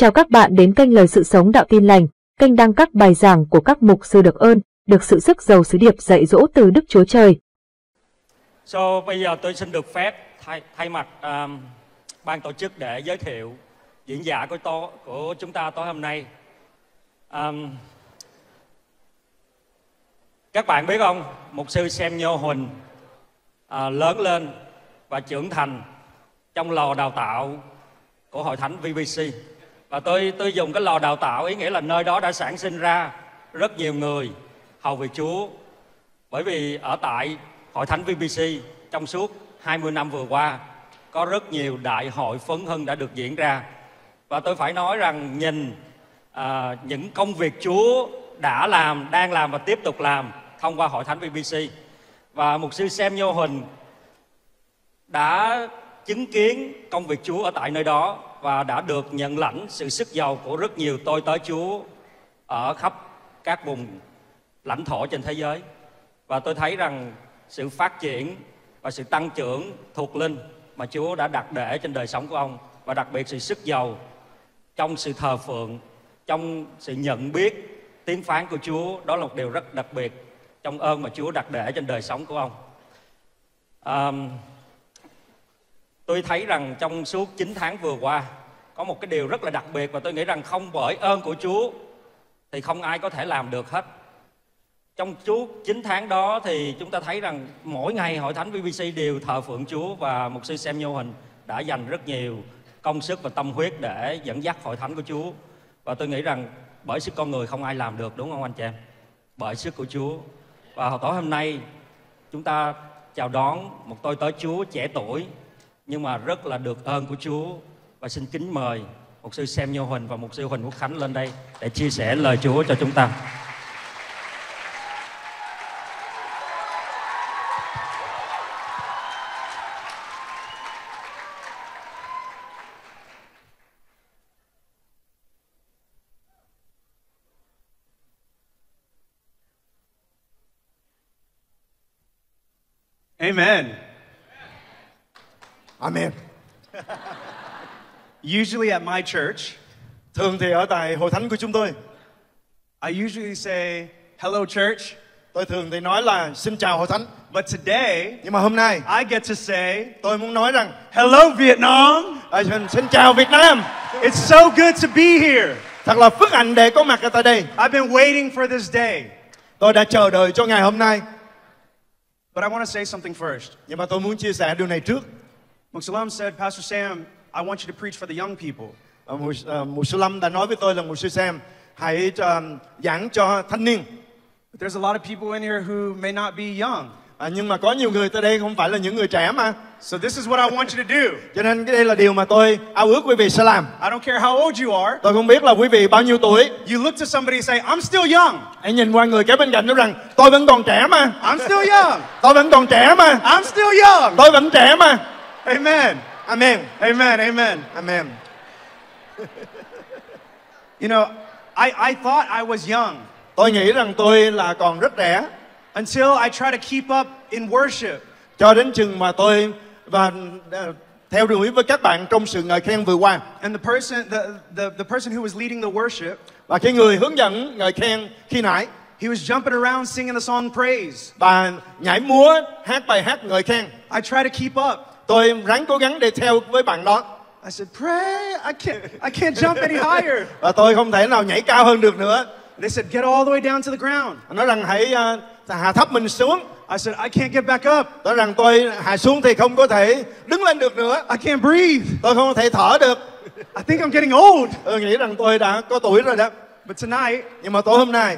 Chào các bạn đến kênh Lời Sự Sống Đạo Tin Lành, kênh đăng các bài giảng của các mục sư được ơn, được sự sức giàu sứ điệp dạy dỗ từ Đức Chúa Trời. So bây giờ tôi xin được phép thay, thay mặt um, ban tổ chức để giới thiệu diễn giả của to, của chúng ta tối hôm nay. Um, các bạn biết không, mục sư Sam Nhô Huỳnh à, lớn lên và trưởng thành trong lò đào tạo của hội thánh VBC và tôi tôi dùng cái lò đào tạo ý nghĩa là nơi đó đã sản sinh ra rất nhiều người hầu về Chúa. Bởi vì ở tại hội thánh VBC trong suốt 20 năm vừa qua có rất nhiều đại hội phấn hưng đã được diễn ra. Và tôi phải nói rằng nhìn à, những công việc Chúa đã làm, đang làm và tiếp tục làm thông qua hội thánh VBC và mục sư Sam Nhô Huỳnh đã chứng kiến công việc Chúa ở tại nơi đó và đã được nhận lãnh sự sức giàu của rất nhiều tôi tới Chúa ở khắp các vùng lãnh thổ trên thế giới. Và tôi thấy rằng sự phát triển và sự tăng trưởng thuộc linh mà Chúa đã đặt để trên đời sống của ông và đặc biệt sự sức giàu trong sự thờ phượng, trong sự nhận biết tiếng phán của Chúa đó là một điều rất đặc biệt trong ơn mà Chúa đặt để trên đời sống của ông. À, tôi thấy rằng trong suốt 9 tháng vừa qua, có một cái điều rất là đặc biệt và tôi nghĩ rằng không bởi ơn của Chúa thì không ai có thể làm được hết. Trong suốt 9 tháng đó thì chúng ta thấy rằng mỗi ngày hội thánh BBC đều thờ phượng Chúa và mục sư Sam Nhô Hình đã dành rất nhiều công sức và tâm huyết để dẫn dắt hội thánh của Chúa. Và tôi nghĩ rằng bởi sức con người không ai làm được, đúng không anh chị em? Bởi sức của Chúa. Và hồi tối hôm nay, chúng ta chào đón một tôi tới Chúa trẻ tuổi nhưng mà rất là được ơn của Chúa và xin kính mời một sư Sam Nhô Huỳnh và một sư Huỳnh Quốc Khánh lên đây để chia sẻ lời Chúa cho chúng ta. Amen. Amen. Usually at my church, Thường thì ở tại hội thánh của chúng tôi, I usually say, hello, church. tôi thường thì nói là xin chào hội thánh. But today, Nhưng mà hôm nay I get to say, tôi muốn nói rằng hello, Vietnam. à, xin, xin chào Việt Nam. It's so good to be here. Thật là phước hạnh để có mặt ở tại đây. I've been waiting for this day. Tôi đã chờ đợi cho ngày hôm nay. But I want to say something first. Nhưng mà tôi muốn chia sẻ điều này trước. Muxalam said, Pastor Sam, I want you to preach for the young people. À, Mùa Sư Lâm đã nói với tôi là Mùa Sư Sam hãy à, giảng cho thanh niên. But there's a lot of people in here who may not be young. À, nhưng mà có nhiều người tại đây không phải là những người trẻ mà. So this is what I want you to do. Cho nên cái đây là điều mà tôi ao ước quý vị sẽ làm. I don't care how old you are. Tôi không biết là quý vị bao nhiêu tuổi. You look to somebody and say, I'm still young. Hãy nhìn qua người kế bên cạnh nói rằng tôi vẫn còn trẻ mà. I'm still young. Tôi vẫn còn trẻ mà. I'm still young. Tôi vẫn trẻ mà. Amen. Amen. Amen. Amen. Amen. You know, I, I thought I was young Tôi nghĩ rằng tôi là còn rất trẻ until I try to keep up in worship. cho đến chừng mà tôi và ờ, theo đuổi với các bạn trong sự ngợi khen vừa qua And the person, the, the, the person who was leading the worship, và cái người hướng dẫn ngợi khen khi nãy he was jumping around singing the song praise. và nhảy múa hát bài hát ngợi khen I try to keep up. Tôi ráng cố gắng để theo với bạn đó I said, pray. I can't, I can't jump any higher. và tôi không thể nào nhảy cao hơn được nữa They said, get all the way down to the ground. nói rằng hãy ờ, hạ thấp mình xuống I said, I can't get back up. nói rằng tôi hạ xuống thì không có thể đứng lên được nữa I can't breathe. tôi không thể thở được I think I'm getting old. tôi nghĩ rằng tôi đã có tuổi rồi đó But tonight, nhưng mà tối hôm nay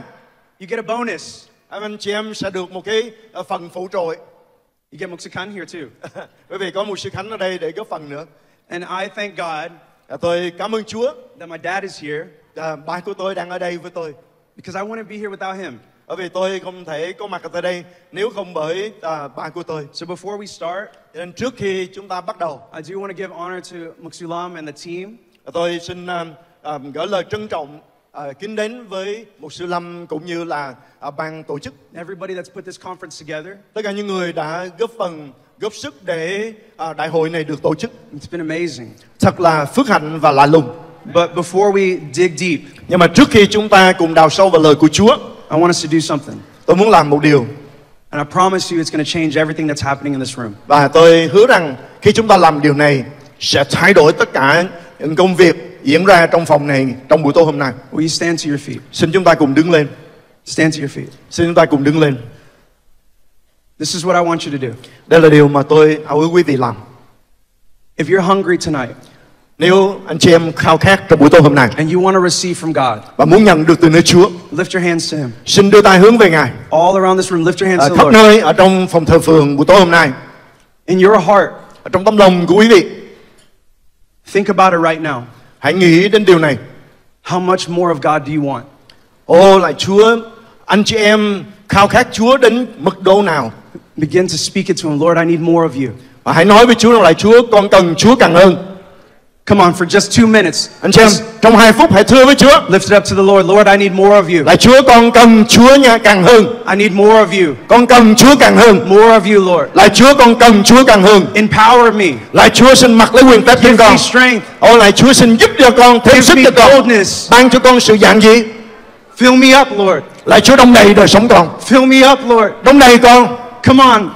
you get a bonus. anh chị em sẽ được một cái ờ, phần phụ trội You get Muksakan here too. bởi vì có một khánh ở đây để góp phần nữa And I thank God À, tôi cảm ơn Chúa that my dad is here à, ba của tôi đang ở đây với tôi because I wouldn't be here without him. bởi vì tôi không thể có mặt ở tại đây nếu không bởi à, ba của tôi So before we start, nên trước khi chúng ta bắt đầu I do want to give honor to Muksulam and the team. tôi xin à, à, gửi lời trân trọng à, kính đến với một sư lâm cũng như là à, ban tổ chức Everybody that's put this conference together. tất cả những người đã góp phần góp sức để à, đại hội này được tổ chức It's been amazing. thật là phước hạnh và lạ lùng But before we dig deep, Nhưng mà trước khi chúng ta cùng đào sâu vào lời của Chúa, I want us to do something. tôi muốn làm một điều And I promise you it's going to change everything that's happening in this room. và tôi hứa rằng khi chúng ta làm điều này sẽ thay đổi tất cả những công việc diễn ra trong phòng này trong buổi tối hôm nay. Will you stand to your feet? Xin chúng ta cùng đứng lên. Stand to your feet. Xin chúng ta cùng đứng lên. This is what I want you to do. Đây là điều mà tôi ao ước quý vị làm. If you're hungry tonight Nếu anh chị em khao khát trong buổi tối hôm nay and you want to receive from God, và muốn nhận được từ nơi Chúa, lift your hands to Him. xin đưa tay hướng về Ngài. All around this room, lift your hands Ở to the khắp Lord. nơi ở trong phòng thờ phượng buổi tối hôm nay, In your heart, ở trong tấm lòng của quý vị, think about it right now. Hãy nghĩ đến điều này. How much more of God do you want? Ô lại Chúa, anh chị em khao khát Chúa đến mức độ nào? Begin to speak it to Him. Lord, I need more of you. Và hãy nói với Chúa rằng lại Chúa con cần Chúa càng hơn. Come on, for just two minutes. Anh chị em trong hai phút hãy thưa với Chúa lift it up to the Lord. Lord, I need more of you. là Chúa con cần Chúa nha càng hơn. I need more of you. Con cần Chúa càng hơn. More of you, Lord. Lại Chúa con cần Chúa càng hơn. Empower me. Lại Chúa xin mặc lấy quyền phép trên Give con. me strength. Ô lại Chúa xin giúp cho con thêm Give sức cho con. boldness. Ban cho con sự dạng dị. Fill me up, Lord. Lại Chúa đông đầy đời sống con. Fill me up, Lord. Đông đầy con. Come on.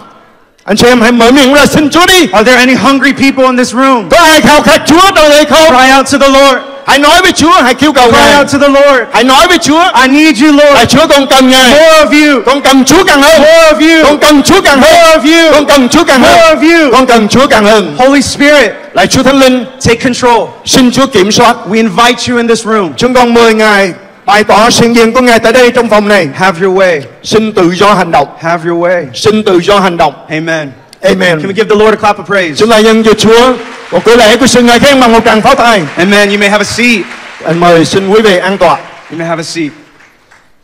Anh chị em hãy mở miệng ra xin Chúa đi. Are there any hungry people in this room? Có ai khao khát Chúa trong đây không? Cry out to the Lord. Hãy nói với Chúa, hãy kêu cầu Cry Ngài. out to the Lord. Hãy nói với Chúa, I need you, là Lord. Chúa con cần Ngài. More of you. Con cần Chúa càng hơn. More of Con you. cần Chúa càng More hơn. of you. Con cần Chúa càng More hơn. of you. Con cần Chúa càng hơn. Holy Spirit, Lại Chúa Thánh Linh, take control. xin Chúa kiểm soát. We invite you in this room. Chúng con mời Ngài bày tỏ sự diện của Ngài tại đây trong phòng này. Have your way. Xin tự do hành động. Have your way. Xin tự do hành động. Amen. Amen. Can we give the Lord a clap of praise? Chúng ta dâng cho Chúa một cử lễ của sự ngợi khen bằng một tràng pháo tay. Amen. You may have a seat. Anh mời xin quý vị an tọa. You may have a seat.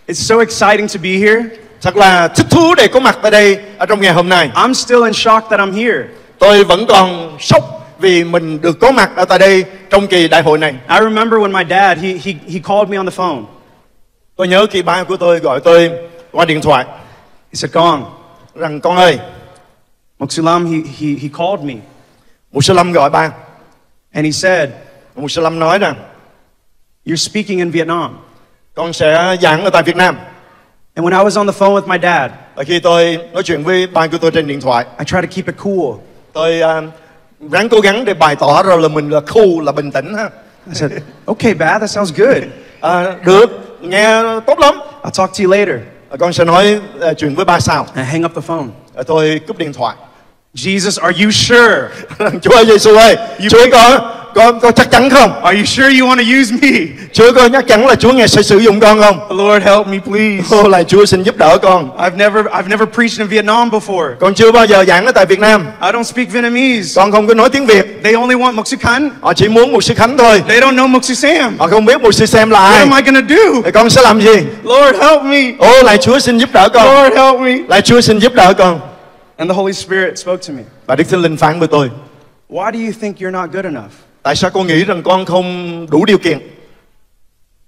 It's so exciting to be here. Thật là thích thú để có mặt tại đây ở trong ngày hôm nay. I'm still in shock that I'm here. Tôi vẫn còn sốc vì mình được có mặt ở tại đây trong kỳ đại hội này. I remember when my dad, he, he, he called me on the phone. Tôi nhớ khi ba của tôi gọi tôi qua điện thoại He said, Gong, rằng con ơi, Moksulam, he, he, he called me. Lâm gọi ba. And he said, Lâm nói rằng You're speaking in Vietnam. con sẽ giảng ở tại Việt Nam. And when I was on the phone with my dad, Và khi tôi nói chuyện với ba của tôi trên điện thoại, I tried to keep it cool. tôi uh, ráng cố gắng để bày tỏ rồi là mình là cool, là bình tĩnh ha. I said, Okay, Dad, that sounds good. À, được, nghe tốt lắm. I'll talk to you later. Và con sẽ nói uh, chuyện với ba sau. I hang up the phone. Và tôi cúp điện thoại. Jesus, are you sure? Chúa ơi Giêsu ơi, Chúa có có có chắc chắn không? Are you sure you want to use me? Chúa có chắc chắn là Chúa nghe sẽ sử dụng con không? Lord, help me, please. Ô là Chúa xin giúp đỡ con. I've never, I've never preached in Vietnam before. Con chưa bao giờ giảng ở tại Việt Nam. I don't speak Vietnamese. Con không có nói tiếng Việt. They only want Moksukan. Họ chỉ muốn một sư Khánh thôi. They don't know Moksu Sam. Họ không biết một sư xem là What ai. am I going to do? Thì con sẽ làm gì? Lord, help me. Ô lại Chúa xin giúp đỡ con. Lord, help me. Lại Chúa xin giúp đỡ con. And the Holy Spirit spoke to me. Và Đức Thánh Linh phán với tôi. Why do you think you're not good enough? Tại sao con nghĩ rằng con không đủ điều kiện?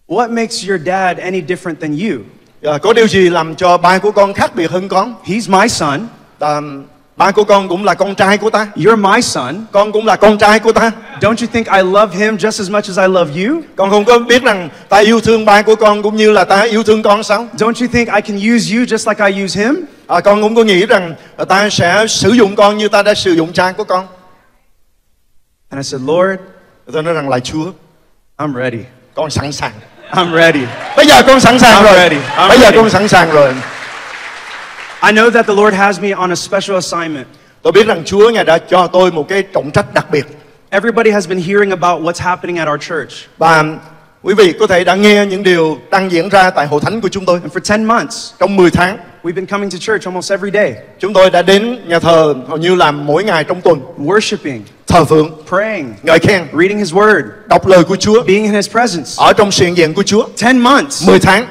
What makes your dad any different than you? À, có điều gì làm cho ba của con khác biệt hơn con? He's my son. À, ba của con cũng là con trai của ta. You're my son. Con cũng là con trai của ta. Don't you think I love him just as much as I love you? Con không có biết rằng ta yêu thương ba của con cũng như là ta yêu thương con sao? Don't you think I can use you just like I use him? À, con cũng có nghĩ rằng ta sẽ sử dụng con như ta đã sử dụng cha của con. And I said, Lord, Tôi nói rằng là Chúa, I'm ready. con sẵn sàng. I'm ready. Bây giờ con sẵn sàng I'm rồi. ready. I'm Bây giờ ready. con sẵn sàng rồi. I know that the Lord has me on a special assignment. Tôi biết rằng Chúa Ngài đã cho tôi một cái trọng trách đặc biệt. Everybody has been hearing about what's happening at our church. Và quý vị có thể đã nghe những điều đang diễn ra tại hội thánh của chúng tôi. And for 10 months, Trong 10 tháng, we've been coming to church almost every day, chúng tôi đã đến nhà thờ hầu như là mỗi ngày trong tuần. worshiping, Thờ phượng, praying, ngợi khen, reading His Word, đọc lời của Chúa, being in His presence. ở trong sự hiện diện của Chúa. 10 months. 10 tháng,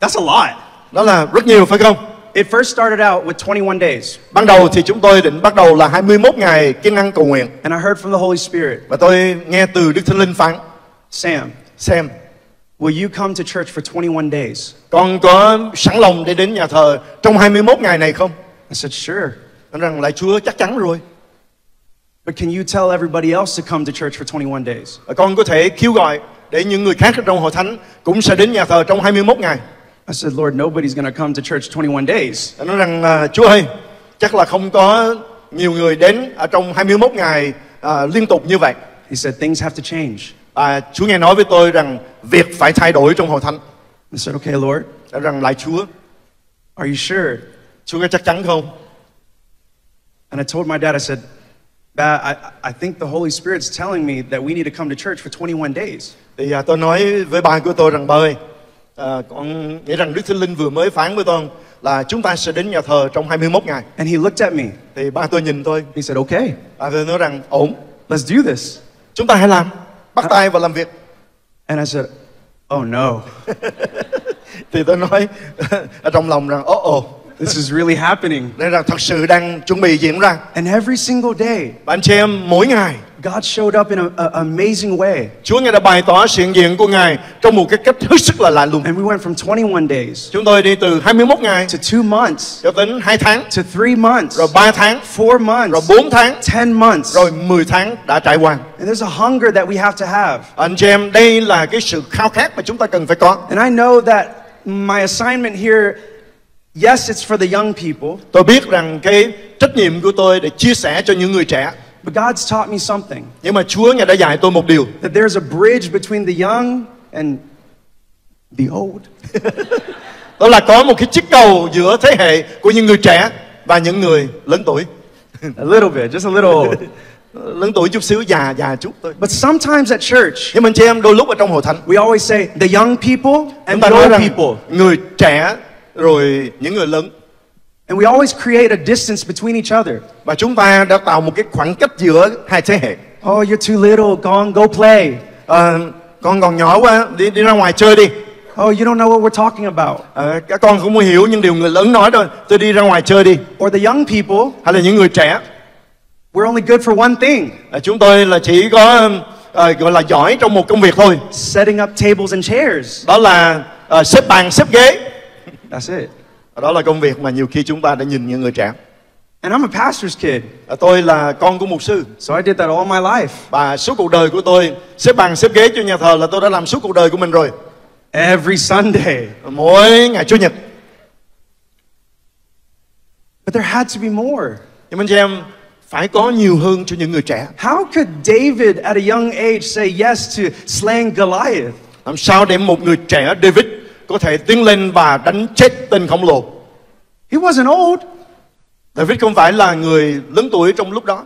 That's a lot. đó là rất nhiều phải không? It first started out with 21 days. Ban đầu thì chúng tôi định bắt đầu là 21 ngày kiên ăn cầu nguyện. And I heard from the Holy Spirit, Và tôi nghe từ Đức Thánh Linh phán, Sam, xem, will you come to church for 21 days? con có sẵn lòng để đến nhà thờ trong 21 ngày này không? I said, sure. Nói rằng lại Chúa chắc chắn rồi. But can you tell everybody else to come to church for 21 days? Con có thể kêu gọi để những người khác trong hội thánh cũng sẽ đến nhà thờ trong 21 ngày. I said, Lord, nobody's going to come to church 21 days. Tôi nói rằng à, Chúa ơi, chắc là không có nhiều người đến ở trong 21 ngày à, liên tục như vậy. He said, things have to change. À, Chúa nghe nói với tôi rằng việc phải thay đổi trong hội thánh. I said, okay, Lord, rằng lại Chúa, are you sure? Chúa có chắc chắn không? And I told my dad, I said, Dad, I, I think the Holy Spirit's telling me that we need to come to church for 21 days. Thì à, tôi nói với ba của tôi rằng ba ơi, à, con nghĩ rằng Đức Thánh Linh vừa mới phán với con là chúng ta sẽ đến nhà thờ trong 21 ngày. And he looked at me. Thì ba tôi nhìn tôi, He said, okay, ba tôi nói rằng ổn, let's do this. chúng ta hãy làm, bắt tay vào làm việc. And I said, oh no, Thì tôi nói ở trong lòng rằng, ồ ồ, this is really happening. đây là thật sự đang chuẩn bị diễn ra. And every single day, Và anh chị em mỗi ngày God showed up in an amazing way. Chúa Ngài đã bày tỏ sự hiện diện của Ngài trong một cái cách hết sức là lạ lùng. And we went from 21 days Chúng tôi đi từ 21 ngày to two months cho đến 2 tháng, to three months, rồi 3 tháng, four rồi months, 4 tháng, 10 months. rồi 10 tháng đã trải qua. And there's a hunger that we have to have. Anh chị em, đây là cái sự khao khát mà chúng ta cần phải có. And I know that my assignment here, yes, it's for the young people, Tôi biết rằng cái trách nhiệm của tôi để chia sẻ cho những người trẻ. But God's taught me something Nhưng mà Chúa Ngài đã dạy tôi một điều. that there's a bridge between the young and the old. Đó là có một cái chiếc cầu giữa thế hệ của những người trẻ và những người lớn tuổi. A little bit, just a little old. Lớn tuổi chút xíu, già, già chút thôi. But sometimes at church, Nhưng mà chị em đôi lúc ở trong hội thánh we always say the young people and the old people. người trẻ rồi những người lớn And we always create a distance between each other. và chúng ta đã tạo một cái khoảng cách giữa hai thế hệ. Oh, you're too little, go on, go play. Ờ, con còn nhỏ quá, đi đi ra ngoài chơi đi. Oh, you don't know what we're talking about. Ờ, các con không hiểu những điều người lớn nói đâu. Tôi đi ra ngoài chơi đi. Or the young people, Hay là những người trẻ, we're only good for one thing ờ, chúng tôi là chỉ có ờ, gọi là giỏi trong một công việc thôi. setting up tables and chairs. Đó là ờ, xếp bàn, xếp ghế. That's it. Đó là công việc mà nhiều khi chúng ta đã nhìn những người trẻ. And I'm a pastor's kid, Tôi là con của mục sư so I did that all my life. và suốt cuộc đời của tôi xếp bàn xếp ghế cho nhà thờ là tôi đã làm suốt cuộc đời của mình rồi. Every Sunday. Mỗi ngày chủ nhật. But there had to be more. Nhưng anh chị em phải có nhiều hơn cho những người trẻ. How could David at a young age say yes to slaying Goliath? Làm sao để một người trẻ David có thể tiến lên và đánh chết tên khổng lồ? He wasn't old, David không phải là người lớn tuổi trong lúc đó.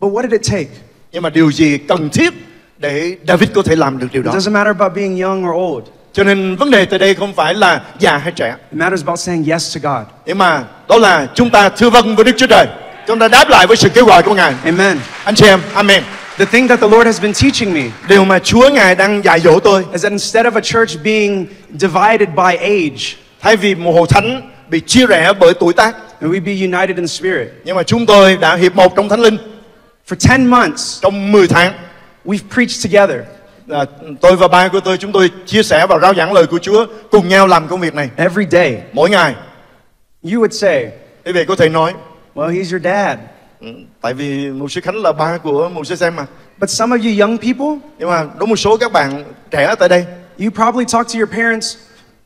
but what did it take? Nhưng mà điều gì cần thiết để David có thể làm được điều It đó? doesn't matter about being young or old. Cho nên vấn đề tại đây không phải là già hay trẻ. It matters about saying yes to God. Nhưng mà đó là chúng ta thưa vâng với Đức Chúa Trời. Chúng ta đáp lại với sự kêu gọi của Ngài. Amen. Anh chị em, Amen. The thing that the Lord has been teaching me Điều mà Chúa Ngài đang dạy dỗ tôi is that instead of a church being divided by age, Thay vì một hội thánh bị chia rẽ bởi tuổi tác and we be united in spirit. Nhưng mà chúng tôi đã hiệp một trong Thánh Linh For 10 months, Trong 10 tháng we've preached together à, Tôi và ba của tôi chúng tôi chia sẻ và rao giảng lời của Chúa Cùng nhau làm công việc này every day. Mỗi ngày You would say, Quý vị có thể nói well, he's your dad. "Ừ, Tại vì Mục sư Khánh là ba của Mục sư Xem mà But some of you young people, Nhưng mà đúng một số các bạn trẻ tại đây you probably talk to your parents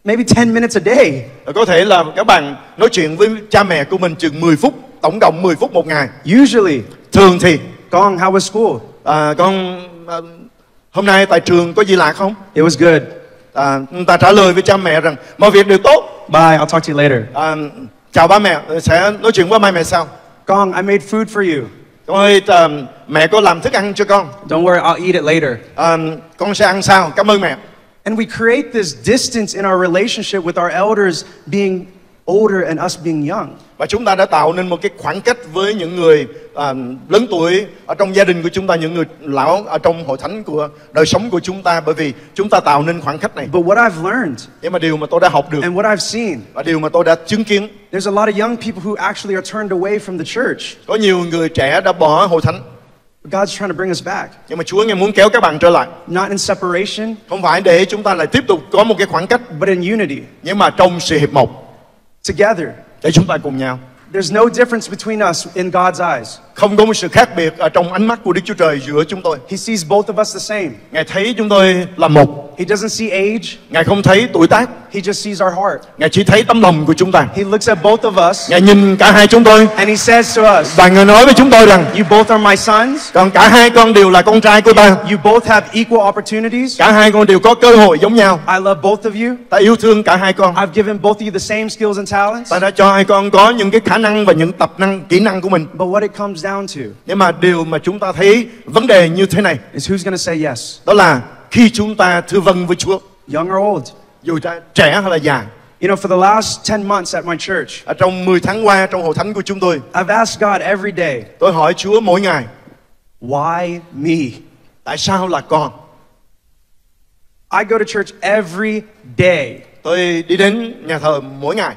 maybe 10 minutes a day. Có thể là các bạn nói chuyện với cha mẹ của mình chừng 10 phút Tổng cộng 10 phút một ngày Usually, Thường thì Gong, how was school? à, Con à, hôm nay tại trường có gì lạ không? It was good. À, ta trả lời với cha mẹ rằng mọi việc đều tốt Bye, I'll talk to you later. à, Chào ba mẹ, sẽ nói chuyện với ba mẹ sau Gong, I made food for you. Con ơi, à, mẹ có làm thức ăn cho con Don't worry, I'll eat it later. à, Con sẽ ăn sau, cảm ơn mẹ And we create this distance in our relationship with our elders being older and us being young. Và chúng ta đã tạo nên một cái khoảng cách với những người à, lớn tuổi ở trong gia đình của chúng ta, những người lão ở trong hội thánh của đời sống của chúng ta bởi vì chúng ta tạo nên khoảng cách này. But what I've learned Nhưng mà điều mà tôi đã học được and what I've seen, và điều mà tôi đã chứng kiến there's a lot of young people who actually are turned away from the church. có nhiều người trẻ đã bỏ hội thánh But God's trying to bring us back. nhưng mà Chúa nghe muốn kéo các bạn trở lại Not in separation, không phải để chúng ta lại tiếp tục có một cái khoảng cách but in unity. nhưng mà trong sự hiệp một Together. để chúng ta cùng nhau There's no difference between us in God's eyes. Không có một sự khác biệt ở trong ánh mắt của Đức Chúa Trời giữa chúng tôi. He sees both of us the same. Ngài thấy chúng tôi là một. He doesn't see age, Ngài không thấy tuổi tác. He just sees our heart. Ngài chỉ thấy tấm lòng của chúng ta. He looks at both of us Ngài nhìn cả hai chúng tôi and He says to us, và Ngài nói với chúng tôi rằng You both are my sons. còn cả hai con đều là con trai của ta. You both have equal opportunities. Cả hai con đều có cơ hội giống nhau. I love both of you. Ta yêu thương cả hai con. I've given both of you the same skills and talents. Ta đã cho hai con có những cái khả năng và những tập năng, kỹ năng của mình. But what it comes down to Nhưng mà điều mà chúng ta thấy vấn đề như thế này, is who's going to say yes, đó là khi chúng ta thưa vâng với Chúa, young or old. dù ta trẻ hay là già. You know, for the last 10 months at my church, Ở trong 10 tháng qua trong hội thánh của chúng tôi, I've asked God every day, tôi hỏi Chúa mỗi ngày, why me? tại sao là con? I go to church every day. Tôi đi đến nhà thờ mỗi ngày.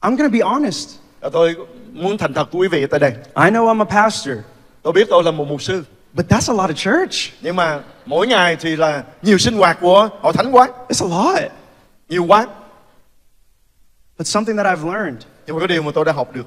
I'm going to be honest. Và tôi muốn thành thật của quý vị tại đây. I know I'm a pastor, Tôi biết tôi là một mục sư, but that's a lot of church. nhưng mà mỗi ngày thì là nhiều sinh hoạt của hội thánh quá, It's a lot. nhiều quá. But something that I've learned, Nhưng mà có điều mà tôi đã học được.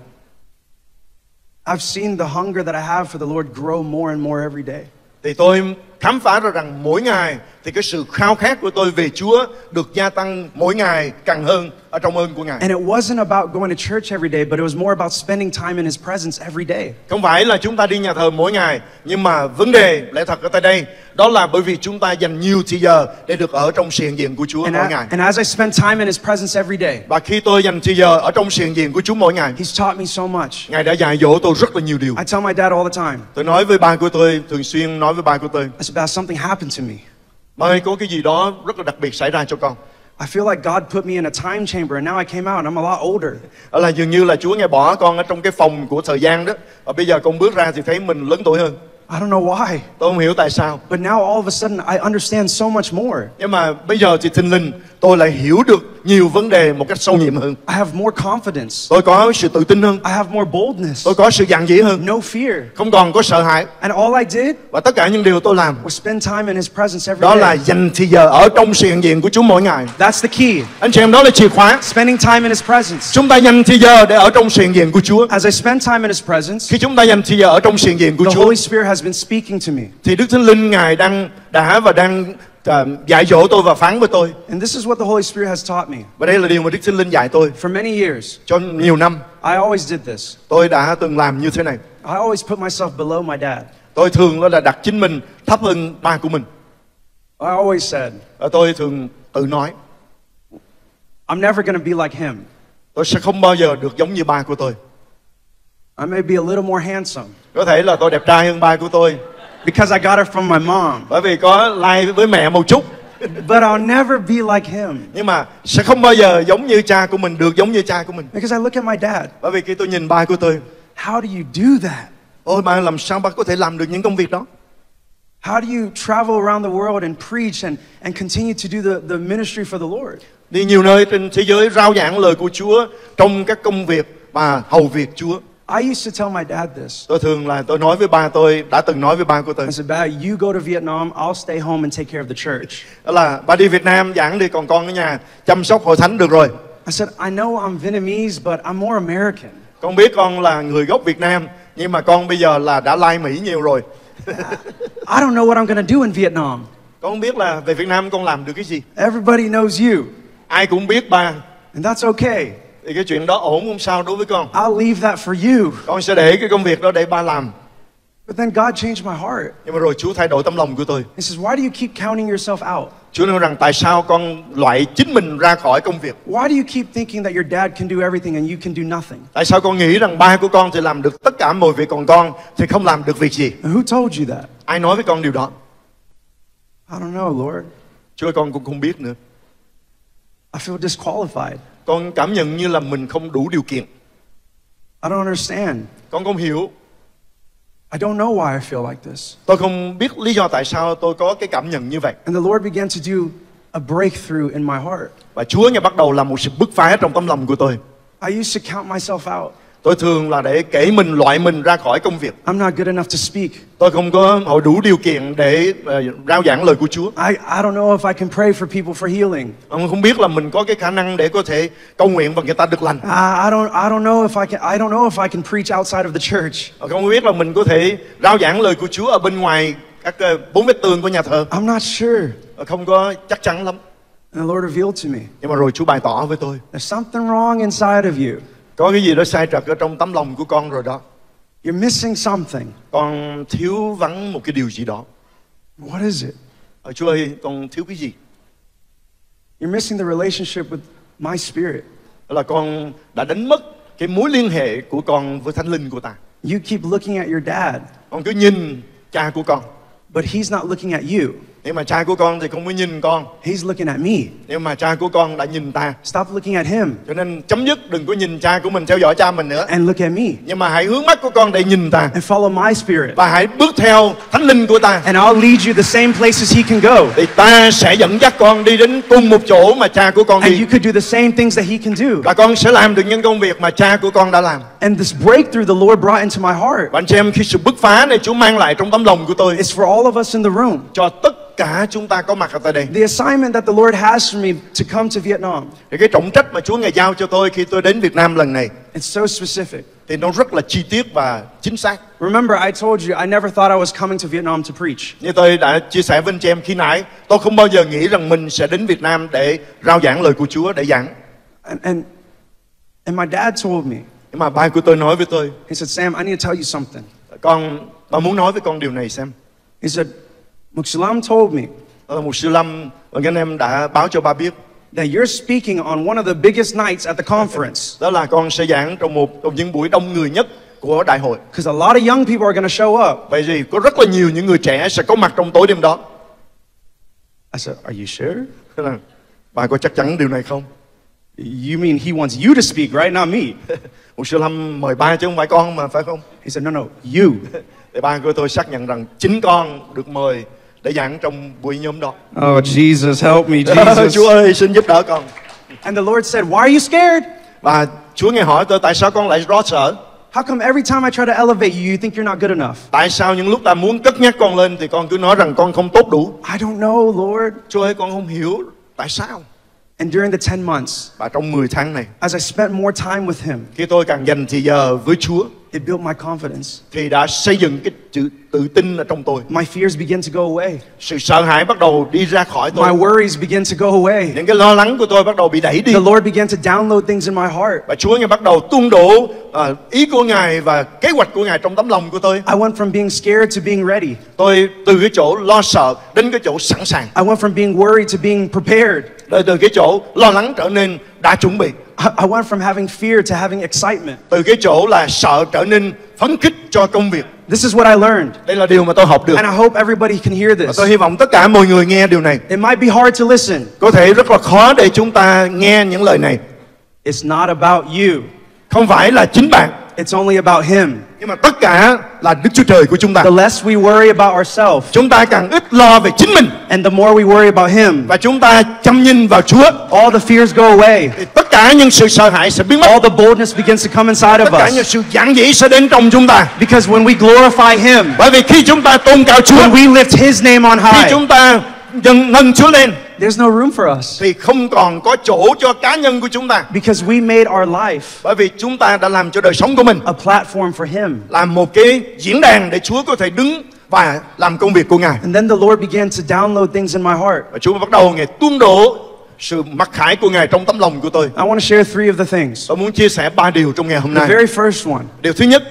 I've seen the hunger that I have for the Lord grow more and more every day. Thì tôi khám phá ra rằng mỗi ngày thì cái sự khao khát của tôi về Chúa được gia tăng mỗi ngày càng hơn ở trong ơn của Ngài. And it wasn't about going to church every day, but it was more about spending time in His presence every day. Không phải là chúng ta đi nhà thờ mỗi ngày, nhưng mà vấn đề lẽ thật ở tại đây đó là bởi vì chúng ta dành nhiều thời giờ để được ở trong sự hiện diện của Chúa And, mỗi ngày. and as I spend time in His presence every day, Và khi tôi dành thời giờ ở trong sự hiện diện của Chúa mỗi ngày, He's taught me so much. Ngài đã dạy dỗ tôi rất là nhiều điều. I tell my dad all the time, Tôi nói với ba của tôi, thường xuyên nói với ba của tôi, I said, "Dad, something happened to me. ba ơi có cái gì đó rất là đặc biệt xảy ra cho con. I feel like God put me in a time chamber, and now I came out, and I'm a lot older. Là dường như là Chúa nghe bỏ con ở trong cái phòng của thời gian đó. Và bây giờ con bước ra thì thấy mình lớn tuổi hơn. I don't know why, Tôi không hiểu tại sao. but now all of a sudden I understand so much more. Nhưng mà bây giờ thì thình lình tôi lại hiểu được nhiều vấn đề một cách sâu nhiệm hơn. I have more confidence. Tôi có sự tự tin hơn. I have more boldness. Tôi có sự dạn dĩ hơn. No fear. Không còn có sợ hãi. And all I did Và tất cả những điều tôi làm was spend time in His presence every đó là day. dành thời giờ ở trong sự hiện diện của Chúa mỗi ngày. That's the key. Anh chị em đó là chìa khóa. Spending time in His presence. Chúng ta dành thời giờ để ở trong sự hiện diện của Chúa. As I spend time in His presence, Khi chúng ta dành thời giờ ở trong sự hiện diện của the Chúa Holy Spirit has been speaking to me. thì Đức Thánh Linh Ngài đang đã và đang à, dạy dỗ tôi và phán với tôi. And this is what the Holy Spirit has taught me. Và đây là điều mà Đức Thánh Linh dạy tôi For many years, cho nhiều năm. I always did this. Tôi đã từng làm như thế này. I always put myself below my dad. Tôi thường đó là đặt chính mình thấp hơn ba của mình. I always said, Và tôi thường tự nói I'm never going to be like him. tôi sẽ không bao giờ được giống như ba của tôi. I may be a little more handsome Có thể là tôi đẹp trai hơn ba của tôi because I got it from my mom, bởi vì có lai với mẹ một chút. but I'll never be like him Nhưng mà sẽ không bao giờ giống như cha của mình, được giống như cha của mình. because I look at my dad. Bởi vì khi tôi nhìn ba của tôi, How do you do that? ôi ba làm sao ba có thể làm được những công việc đó? How do you travel around the world and preach and, and continue to do the, the ministry for the Lord? Đi nhiều nơi trên thế giới rao giảng lời của Chúa trong các công việc và hầu việc Chúa. I used to tell my dad this. Tôi thường là tôi nói với ba tôi, đã từng nói với ba của tôi. I said, Dad, you go to Vietnam, I'll stay home and take care of the church. Đó là ba đi Việt Nam giảng đi còn con ở nhà chăm sóc hội thánh được rồi. I said, I know I'm Vietnamese, but I'm more American. Con biết con là người gốc Việt Nam nhưng mà con bây giờ là đã lai Mỹ nhiều rồi. I don't know what I'm going to do in Vietnam. Con không biết là về Việt Nam con làm được cái gì. Everybody knows you, Ai cũng biết ba. and that's okay. Thì cái chuyện đó ổn không sao đối với con. I'll leave that for you. Con sẽ để cái công việc đó để ba làm. But then God changed my heart. Nhưng mà rồi Chúa thay đổi tấm lòng của tôi. He says, Why do you keep counting yourself out? Chúa nói rằng tại sao con loại chính mình ra khỏi công việc? Why do you keep thinking that your dad can do everything and you can do nothing? Tại sao con nghĩ rằng ba của con thì làm được tất cả mọi việc còn con thì không làm được việc gì? And who told you that? Ai nói với con điều đó? I don't know, Lord. Chúa ơi, con cũng không biết nữa. I feel disqualified. Con cảm nhận như là mình không đủ điều kiện. I don't understand. Con không hiểu. I don't know why I feel like this. Tôi không biết lý do tại sao tôi có cái cảm nhận như vậy. And the Lord began to do a breakthrough in my heart. Và Chúa nghe bắt đầu làm một sự bứt phá trong tấm lòng của tôi. I used to count myself out. Tôi thường là để kể mình loại mình ra khỏi công việc. I'm not good enough to speak. Tôi không có hội đủ điều kiện để ờ, rao giảng lời của Chúa. I, I don't know if I can pray for people for healing. Ông không biết là mình có cái khả năng để có thể cầu nguyện và người ta được lành. I, I don't I don't know if I can I don't know if I can preach outside of the church. Ông không biết là mình có thể rao giảng lời của Chúa ở bên ngoài các ờ, bốn vết tường của nhà thờ. I'm not sure. Không có chắc chắn lắm. And the Lord revealed to me, Nhưng mà rồi Chúa bày tỏ với tôi. there's something wrong inside of you. Có cái gì đó sai trật ở trong tấm lòng của con rồi đó. You're missing something. Con thiếu vắng một cái điều gì đó. What is it? Ờ, Chúa ơi, con thiếu cái gì? You're missing the relationship with my spirit. Đó là con đã đánh mất cái mối liên hệ của con với thánh linh của ta. You keep looking at your dad, Con cứ nhìn cha của con. but he's not looking at you. Nhưng mà cha của con thì không có nhìn con. He's looking at me. Nhưng mà cha của con đã nhìn ta. Stop looking at him Cho nên chấm dứt đừng có nhìn cha của mình theo dõi cha mình nữa. and look at me Nhưng mà hãy hướng mắt của con để nhìn ta. and follow my spirit. Và hãy bước theo thánh linh của ta. And I'll lead you the same places he can go. Thì ta sẽ dẫn dắt con đi đến cùng một chỗ mà cha của con And đi. you could do the same things that he can do. Và con sẽ làm được những công việc mà cha của con đã làm. And this breakthrough the Lord brought into my heart Và anh chị em khi sự bứt phá này Chúa mang lại trong tấm lòng của tôi is for all of us in the room. cho tất cả chúng ta có mặt ở tại đây. The assignment that the Lord has for me to come to Vietnam, Thì cái trọng trách mà Chúa ngài giao cho tôi khi tôi đến Việt Nam lần này it's so specific. thì nó rất là chi tiết và chính xác. Remember, I told you I never thought I was coming to Vietnam to preach. Như tôi đã chia sẻ với anh chị em khi nãy, tôi không bao giờ nghĩ rằng mình sẽ đến Việt Nam để rao giảng lời của Chúa để giảng. And, and, and my dad told me, Nhưng mà ba của tôi nói với tôi, he said, Sam, I need to tell you something. con, tôi muốn nói với con điều này xem. He said, Mukshalam told me là một sư lâm và các anh em đã báo cho ba biết. that you're speaking on one of the biggest nights at the conference. Đó là con sẽ giảng trong một trong những buổi đông người nhất của đại hội. Because a lot of young people are going to show up. Vậy thì có rất là nhiều những người trẻ sẽ có mặt trong tối đêm đó. I said, Are you sure? Bà có chắc chắn điều này không? You mean he wants you to speak, right? Not me. Một sư lâm mời ba chứ không phải con mà phải không? He said, No, no, you. Thì ba của tôi xác nhận rằng chính con được mời để giảng trong buổi nhóm đó. Oh, Jesus, help me, Chúa ơi xin giúp đỡ con. And the Lord said, Why are you scared? Và Chúa nghe hỏi tôi tại sao con lại lo sợ? How come every time I try to elevate you, you think you're not good enough? Tại sao những lúc ta muốn cất nhắc con lên thì con cứ nói rằng con không tốt đủ? I don't know, Lord. Chúa ơi con không hiểu tại sao? And during the 10 months, Và trong 10 tháng này, as I spent more time with Him, khi tôi càng dành thời giờ với Chúa it built my confidence. thì đã xây dựng cái sự tự tin ở trong tôi. My fears began to go away. Sự sợ hãi bắt đầu đi ra khỏi My tôi. worries began to go away. Những cái lo lắng của tôi bắt đầu bị đẩy đi. The Lord began to download things in my heart. Và Chúa Ngài bắt đầu tuôn đổ à, ý của Ngài và kế hoạch của Ngài trong tấm lòng của tôi. I went from being scared to being ready. Tôi từ cái chỗ lo sợ đến cái chỗ sẵn sàng. I went from being worried to being prepared. Từ, từ cái chỗ lo lắng trở nên đã chuẩn bị. I I went from having fear to having excitement. Từ cái chỗ là sợ trở nên phấn khích cho công việc. This is what I learned. Đây là điều mà tôi học được. And I hope everybody can hear Và this. tôi hy vọng tất cả mọi người nghe điều này. It might be hard to listen. Có thể rất là khó để chúng ta nghe những lời này. It's not about you. Không phải là chính bạn, It's only about Him. nhưng mà tất cả là Đức Chúa Trời của chúng ta. The less we worry about ourselves Chúng ta càng ít lo về chính mình and the more we worry about Him, và chúng ta chăm nhìn vào Chúa all the fears go away. thì tất cả những sự sợ hãi sẽ biến mất. All the boldness begins to come inside Tất of cả những us. sự giản dĩ sẽ đến trong chúng ta. Because when we glorify Him, Bởi vì khi chúng ta tôn cao Chúa, when we lift His name on khi high, chúng ta dâng nâng Chúa lên there's no room for us. thì không còn có chỗ cho cá nhân của chúng ta. Because we made our life Bởi vì chúng ta đã làm cho đời sống của mình a platform for Him. làm một cái diễn đàn để Chúa có thể đứng và làm công việc của Ngài. And then the Lord began to download things in my heart. Và Chúa bắt đầu Ngài tuôn đổ sự mặc khải của Ngài trong tấm lòng của tôi. I want to share three of the things. Tôi muốn chia sẻ ba điều trong ngày hôm The nay. very first one, Điều thứ nhất,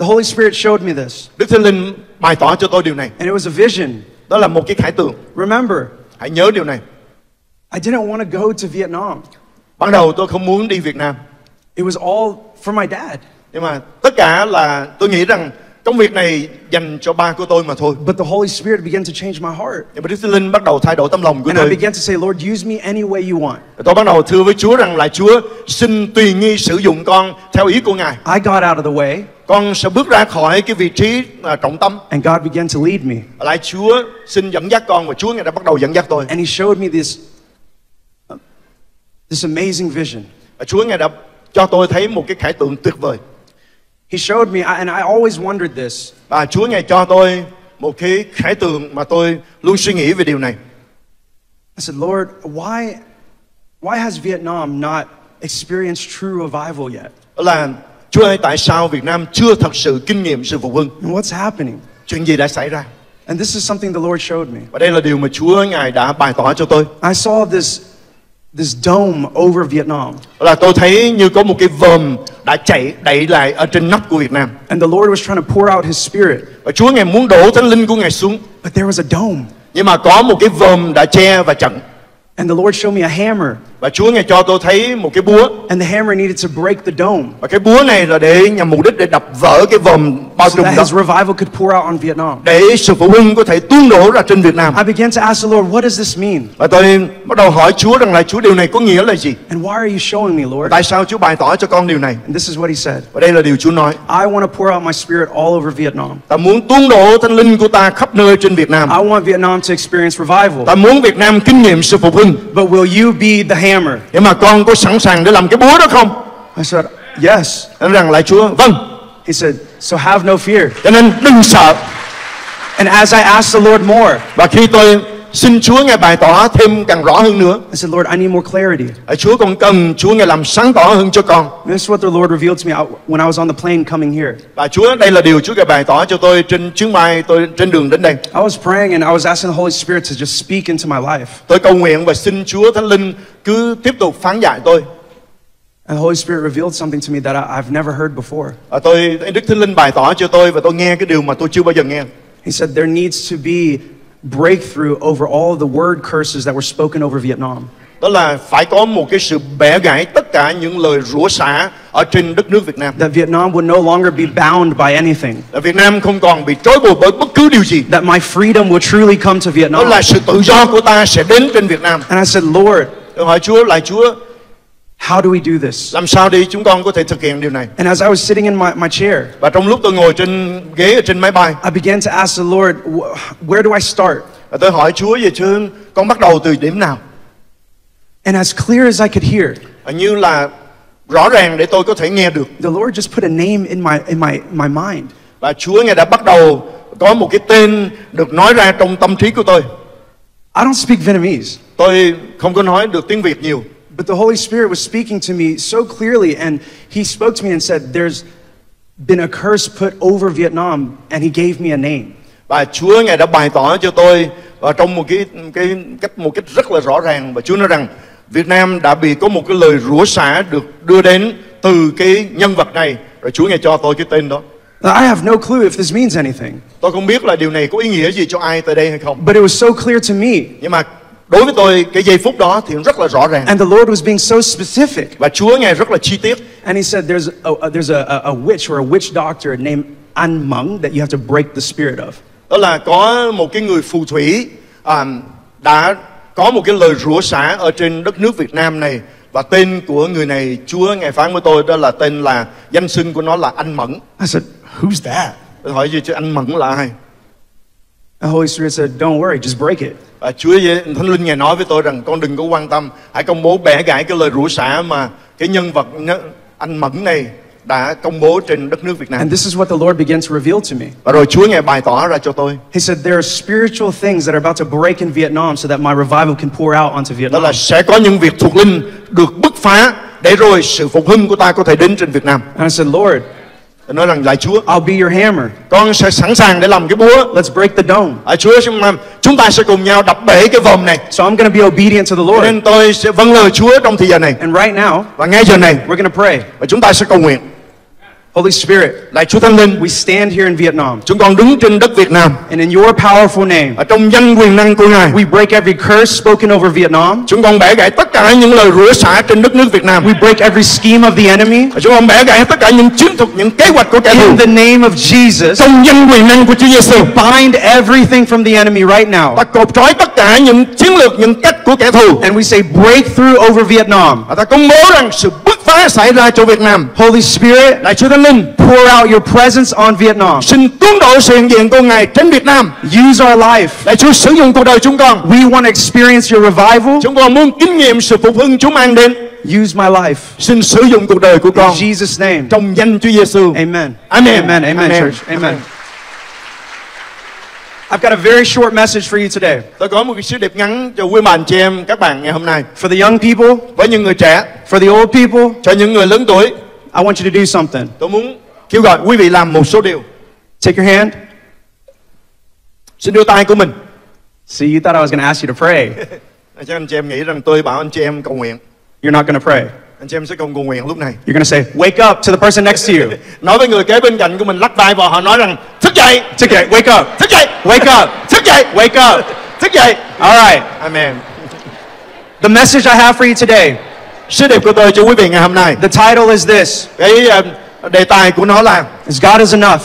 the Holy Spirit showed me this, Đức Thánh Linh bày tỏ cho tôi điều này. and it was a vision. Đó là một cái khải tượng. Remember, Hãy nhớ điều này. I didn't want to go to Vietnam. Ban đầu tôi không muốn đi Việt Nam. It was all for my dad. Nhưng mà tất cả là tôi nghĩ rằng công việc này dành cho ba của tôi mà thôi. But the Holy Spirit began to change my heart. Mà Đức Thánh Linh bắt đầu thay đổi tấm lòng của And I tôi. began to say, Lord, use me any way you want. Tôi bắt đầu thưa với Chúa rằng là Chúa xin tùy nghi sử dụng con theo ý của Ngài. I got out of the way, Con sẽ bước ra khỏi cái vị trí à, trọng tâm. and God began to lead me. Lại Chúa xin dẫn dắt con và Chúa Ngài đã bắt đầu dẫn dắt tôi. And He showed me this, uh, this amazing vision. Và Chúa Ngài đã cho tôi thấy một cái khải tượng tuyệt vời. He showed me, and I always wondered this. Và Chúa ngài cho tôi một cái khải tượng mà tôi luôn suy nghĩ về điều này. I said, Lord, why, why has Vietnam not experienced true revival yet? Là Chúa ơi tại sao Việt Nam chưa thật sự kinh nghiệm sự phục hưng? And what's happening? Chuyện gì đã xảy ra? And this is something the Lord showed me. Và đây là điều mà Chúa ngài đã bày tỏ cho tôi. I saw this, this dome over Vietnam. Là tôi thấy như có một cái vòm đã chạy đẩy lại ở trên nóc của Việt Nam. And the Lord was trying to pour out His Spirit, Và Chúa ngài muốn đổ thánh linh của ngài xuống. but there was a dome. Nhưng mà có một cái vòm đã che và chặn. And the Lord showed me a hammer, Và Chúa ngài cho tôi thấy một cái búa. and the hammer needed to break the dome Và cái búa này là để nhằm mục đích để đập vỡ cái vòm bao so trùm that đó. His revival could pour out on Vietnam. Để sự phục hưng có thể tuôn đổ ra trên Việt Nam. I began to ask the Lord, what does this mean? Và tôi bắt đầu hỏi Chúa rằng là Chúa điều này có nghĩa là gì? And why are you showing me, Lord? Tại sao Chúa bày tỏ cho con điều này? And this is what He said Và đây là điều Chúa nói. I want to pour out my Spirit all over Vietnam. Ta muốn tuôn đổ thánh linh của ta khắp nơi trên Việt Nam. I want Vietnam to experience revival. Ta muốn Việt Nam kinh nghiệm sự phục hưng. But will you be the hammer? Nhưng mà con có sẵn sàng để làm cái búa đó không? I said, Yes. Nói rằng lại Chúa, vâng. He said, So have no fear. Cho nên đừng sợ. And as I asked the Lord more, Và khi tôi xin Chúa ngài bày tỏ thêm càng rõ hơn nữa, I said, Lord, I need more clarity. Chúa còn cần Chúa ngài làm sáng tỏ hơn cho con. And this is what the Lord revealed to me when I was on the plane coming here. Và Chúa đây là điều Chúa ngài bày tỏ cho tôi trên chuyến bay tôi trên đường đến đây. I was praying and I was asking the Holy Spirit to just speak into my life. Tôi cầu nguyện và xin Chúa Thánh Linh cứ tiếp tục phán dạy tôi. And the Holy Spirit revealed something to me that I, I've never heard before. Và tôi Đức Thánh Linh bày tỏ cho tôi và tôi nghe cái điều mà tôi chưa bao giờ nghe. He said, There needs to be breakthrough over all the word curses that were spoken over Vietnam. Đó là phải có một cái sự bẻ gãy tất cả những lời rủa xả ở trên đất nước Việt Nam. That Vietnam would no longer be bound by anything. Là Việt Nam không còn bị trói buộc bởi bất cứ điều gì. That my freedom would truly come to Đó Vietnam. là sự tự do của ta sẽ đến trên Việt Nam. And I said, Lord, Tôi hỏi Chúa lại Chúa how do we do this? làm sao để chúng con có thể thực hiện điều này. And as I was sitting in my, my chair, Và trong lúc tôi ngồi trên ghế ở trên máy bay, I began to ask the Lord, "Wh- where do I start? và tôi hỏi Chúa về Chúa con bắt đầu từ điểm nào? And as clear as I could hear, Và như là rõ ràng để tôi có thể nghe được. the Lord just put a name in my in my my mind. Và Chúa ngài đã bắt đầu có một cái tên được nói ra trong tâm trí của tôi. I don't speak Vietnamese, Tôi không có nói được tiếng Việt nhiều. But the Holy Spirit was speaking to me so clearly, and He spoke to me and said, "There's been a curse put over Vietnam," and He gave me a name. Và Chúa ngài đã bày tỏ cho tôi và trong một cái cái cách một cách rất là rõ ràng và Chúa nói rằng Việt Nam đã bị có một cái lời rủa xả được đưa đến từ cái nhân vật này rồi Chúa ngài cho tôi cái tên đó. I have no clue if this means anything, Tôi không biết là điều này có ý nghĩa gì cho ai tại đây hay không. but it was so clear to me, Nhưng mà đối với tôi cái giây phút đó thì rất là rõ ràng. and the Lord was being so specific. Và Chúa ngài rất là chi tiết. And He said, "There's a, a- there's a, a, a witch or a witch doctor named An Meng that you have to break the spirit of." Đó là có một cái người phù thủy à, đã có một cái lời rủa xả ở trên đất nước Việt Nam này và tên của người này Chúa ngài phán với tôi đó là tên là danh xưng của nó là anh Mẫn. I said, "Who's that?" Tôi hỏi gì chứ anh Mẫn là ai? The Holy Spirit said, Don't worry, just break it. Và Chúa Thánh Linh ngài nói với tôi rằng con đừng có quan tâm, hãy công bố bẻ gãy cái lời rủa xả mà cái nhân vật anh Mẫn này đã công bố trên đất nước Việt Nam. And this is what the Lord began to reveal to me. Và rồi Chúa ngài bày tỏ ra cho tôi He said, There are spiritual things that are about to break in Vietnam so that my revival can pour out onto đó Vietnam. là sẽ có những việc thuộc linh được bứt phá để rồi sự phục hưng của ta có thể đến trên Việt Nam. And I said, Lord, nói rằng lại Chúa, I'll be your hammer. con sẽ sẵn sàng để làm cái búa. Let's break the dome. À, Chúa chúng ta- chúng ta sẽ cùng nhau đập bể cái vòm này. So I'm going to be obedient to the Lord. Nên tôi sẽ vâng lời Chúa trong thời giờ này And right now, và ngay giờ này we're going to pray. và chúng ta sẽ cầu nguyện. Holy Spirit, Lại Chúa Thánh Linh, we stand here in Vietnam. chúng con đứng trên đất Việt Nam And in your powerful name, ở trong danh quyền năng của Ngài. we break every curse spoken over Vietnam. Chúng con bẻ gãy tất cả những lời rủa xả trên đất nước Việt Nam. We break every scheme of the enemy. Chúng con bẻ gãy tất cả những chiến thuật, những kế hoạch của kẻ thù. In the name of Jesus, Trong danh quyền năng của Chúa Giêsu, bind everything from the enemy right now. ta cột trói tất cả những chiến lược, những cách của kẻ thù. And we say breakthrough over Vietnam. Và ta công bố rằng sự bứt phá xảy ra cho Việt Nam. Holy Spirit, Đại Chúa Thánh Linh, pour out your presence on Vietnam. xin tuôn đổ sự hiện diện của Ngài trên Việt Nam. Use our life. Đại Chúa sử dụng cuộc đời chúng con. We want to experience your revival. Chúng con muốn kinh nghiệm sự phục hưng Chúa mang đến. use my life. xin sử dụng cuộc đời của In con Jesus' name. trong danh Chúa Giêsu. Amen. Amen. Amen. Amen, Amen. church. Amen. I've got a very short message for you today. Tôi có một cái sứ điệp ngắn cho quý bà anh chị em các bạn ngày hôm nay. For the young people, Với những người trẻ, for the old people, cho những người lớn tuổi, I want you to do something. tôi muốn kêu gọi quý vị làm một số điều. Take your hand. Xin đưa tay của mình. See, you thought I was going to ask you to pray. Chắc anh chị em nghĩ rằng tôi bảo anh chị em cầu nguyện. You're not going to pray. Anh chị em sẽ không cầu nguyện lúc này. You're going to say, Wake up to the person next to you. Nói với người kế bên cạnh của mình lắc vai vào họ nói rằng thức dậy, It's okay. Wake up. thức dậy, Wake up. thức dậy, Wake up. thức dậy. All right. Amen. The message I have for you today, Sứ điệp của tôi cho quý vị ngày hôm nay. the title is this Cái ờ, đề tài của nó là is God is enough.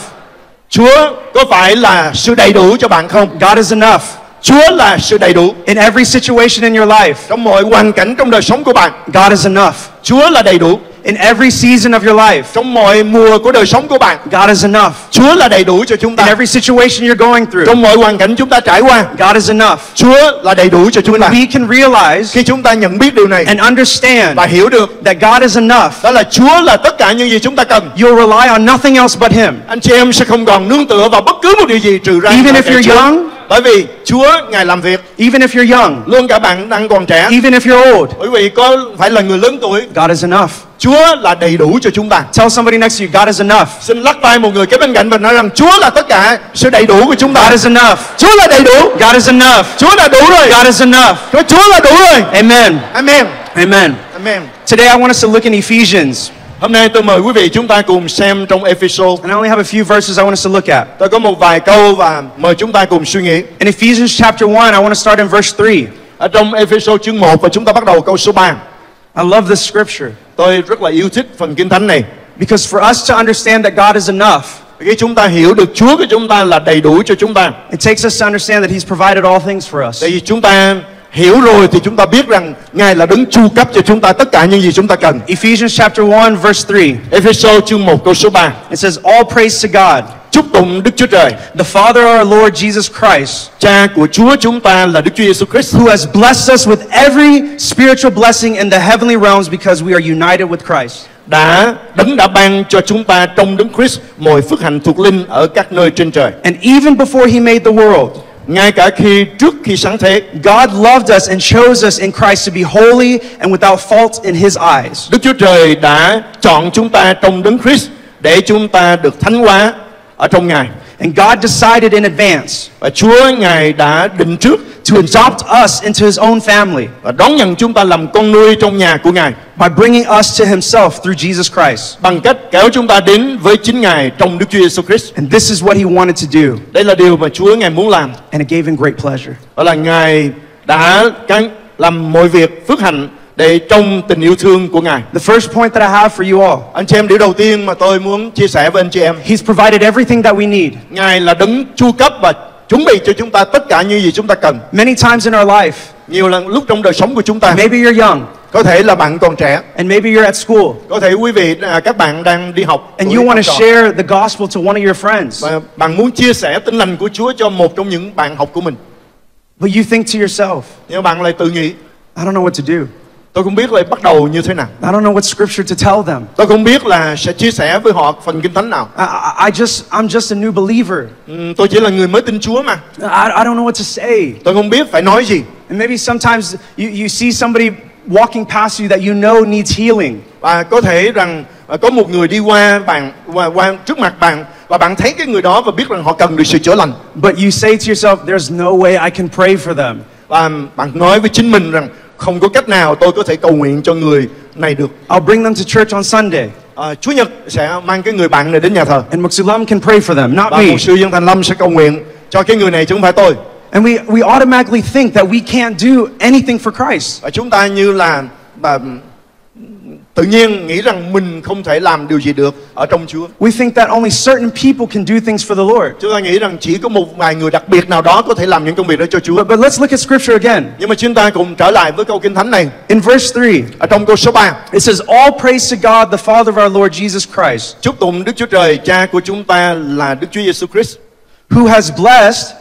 Chúa có phải là sự đầy đủ cho bạn không? God is enough. Chúa là sự đầy đủ In every situation in your life, trong mọi hoàn cảnh trong đời sống của bạn. God is enough. Chúa là đầy đủ In every season of your life, trong mọi mùa của đời sống của bạn. God is enough. Chúa là đầy đủ cho chúng In ta every situation you're going through, trong mọi hoàn cảnh chúng ta trải qua. God is enough. Chúa là đầy đủ cho chúng ta. We can realize Khi chúng ta nhận biết điều này and understand và hiểu được that God is enough. đó là Chúa là tất cả những gì chúng ta cần. You'll rely on nothing else but Him. Anh chị em sẽ không còn nương tựa vào bất cứ một điều gì trừ ra Even if you're Chúa. young, Bởi vì Chúa ngài làm việc even if you're young, luôn cả bạn đang còn trẻ. even if you're old, Bởi vì có phải là người lớn tuổi, God is enough. Chúa là đầy đủ cho chúng ta. Tell somebody next to you, God is enough. Xin lắc tay một người kế bên cạnh và nói rằng Chúa là tất cả sự đầy đủ của chúng ta. God is enough. Chúa là đầy đủ. God is enough. Chúa là đủ rồi. God is enough. Chúa là đủ rồi. Amen. Amen. Amen. Amen. Today I want us to look in Ephesians. Hôm nay tôi mời quý vị chúng ta cùng xem trong Ephesos. And I only have a few verses I want us to look at. Tôi có một vài câu và mời chúng ta cùng suy nghĩ. In Ephesians chapter 1, I want to start in verse 3. Ở trong Ephesos chương 1 và chúng ta bắt đầu câu số 3. I love this scripture Tôi rất là yêu thích phần kinh thánh này. because for us to understand that God is enough, Khi chúng ta hiểu được Chúa của chúng ta là đầy đủ cho chúng ta. it takes us to understand that He's provided all things for us. Tại vì chúng ta hiểu rồi thì chúng ta biết rằng Ngài là đứng chu cấp cho chúng ta tất cả những gì chúng ta cần. Ephesians chapter 1, verse 3. Ephesos chương 1 câu số 3. It says, All praise to God, Chúc tụng Đức Chúa Trời. the Father our Lord Jesus Christ, Cha của Chúa chúng ta là Đức Chúa Giêsu Christ. who has blessed us with every spiritual blessing in the heavenly realms because we are united with Christ. đã đấng đã ban cho chúng ta trong đấng Christ mọi phước hạnh thuộc linh ở các nơi trên trời. And even before He made the world, ngay cả khi trước khi sáng thế, God loved us and chose us in Christ to be holy and without fault in His eyes. Đức Chúa Trời đã chọn chúng ta trong đấng Christ để chúng ta được thánh hóa ở trong Ngài. And God decided in advance Và Chúa Ngài đã định trước to adopt us into His own family và đón nhận chúng ta làm con nuôi trong nhà của Ngài by bringing us to Himself through Jesus Christ. bằng cách kéo chúng ta đến với chính Ngài trong Đức Chúa Giêsu Christ. And this is what He wanted to do, Đây là điều mà Chúa Ngài muốn làm. and it gave Him great pleasure. Đó là Ngài đã làm mọi việc phước hạnh để trong tình yêu thương của Ngài. The first point that I have for you all Anh chị em điều đầu tiên mà tôi muốn chia sẻ với anh chị em He's provided everything that we need. Ngài là đấng chu cấp và chuẩn bị cho chúng ta tất cả những gì chúng ta cần. Many times in our life, Nhiều lần lúc trong đời sống của chúng ta, maybe you're young, có thể là bạn còn trẻ, and maybe you're at school, có thể quý vị à, các bạn đang đi học and you want to share the gospel to one of your friends, và bạn muốn chia sẻ tin lành của Chúa cho một trong những bạn học của mình. but you think to yourself, Nhưng bạn lại tự nghĩ, I don't know what to do. Tôi không biết là bắt đầu như thế nào. I don't know what scripture to tell them. Tôi không biết là sẽ chia sẻ với họ phần kinh thánh nào. I, I, just, I'm just a new believer. Ừm, tôi chỉ là người mới tin Chúa mà. I, I don't know what to say. Tôi không biết phải nói gì. And maybe sometimes you, you see somebody walking past you that you know needs healing. Và có thể rằng à, có một người đi qua bạn qua, qua trước mặt bạn và bạn thấy cái người đó và biết rằng họ cần được sự chữa lành. But you say to yourself, there's no way I can pray for them. Và bạn nói với chính mình rằng không có cách nào tôi có thể cầu nguyện cho người này được. I'll bring them to church on Sunday, À, Chúa Nhật sẽ mang cái người bạn này đến nhà thờ and Muksulam can pray for them, not và me. một sư dân thành lâm sẽ cầu nguyện cho cái người này chứ không phải tôi. And we, we automatically think that we can't do anything for Christ. Và chúng ta như là bà, tự nhiên nghĩ rằng mình không thể làm điều gì được ở trong Chúa. We think that only certain people can do things for the Lord. Chúng ta nghĩ rằng chỉ có một vài người đặc biệt nào đó có thể làm những công việc đó cho Chúa. But, but let's look at scripture again. Nhưng mà chúng ta cùng trở lại với câu kinh thánh này In verse 3, ở trong câu số 3. it says, All praise to God, the Father of our Lord Jesus Christ, Chúc tụng Đức Chúa Trời, Cha của chúng ta là Đức Chúa Giêsu Christ. who has blessed,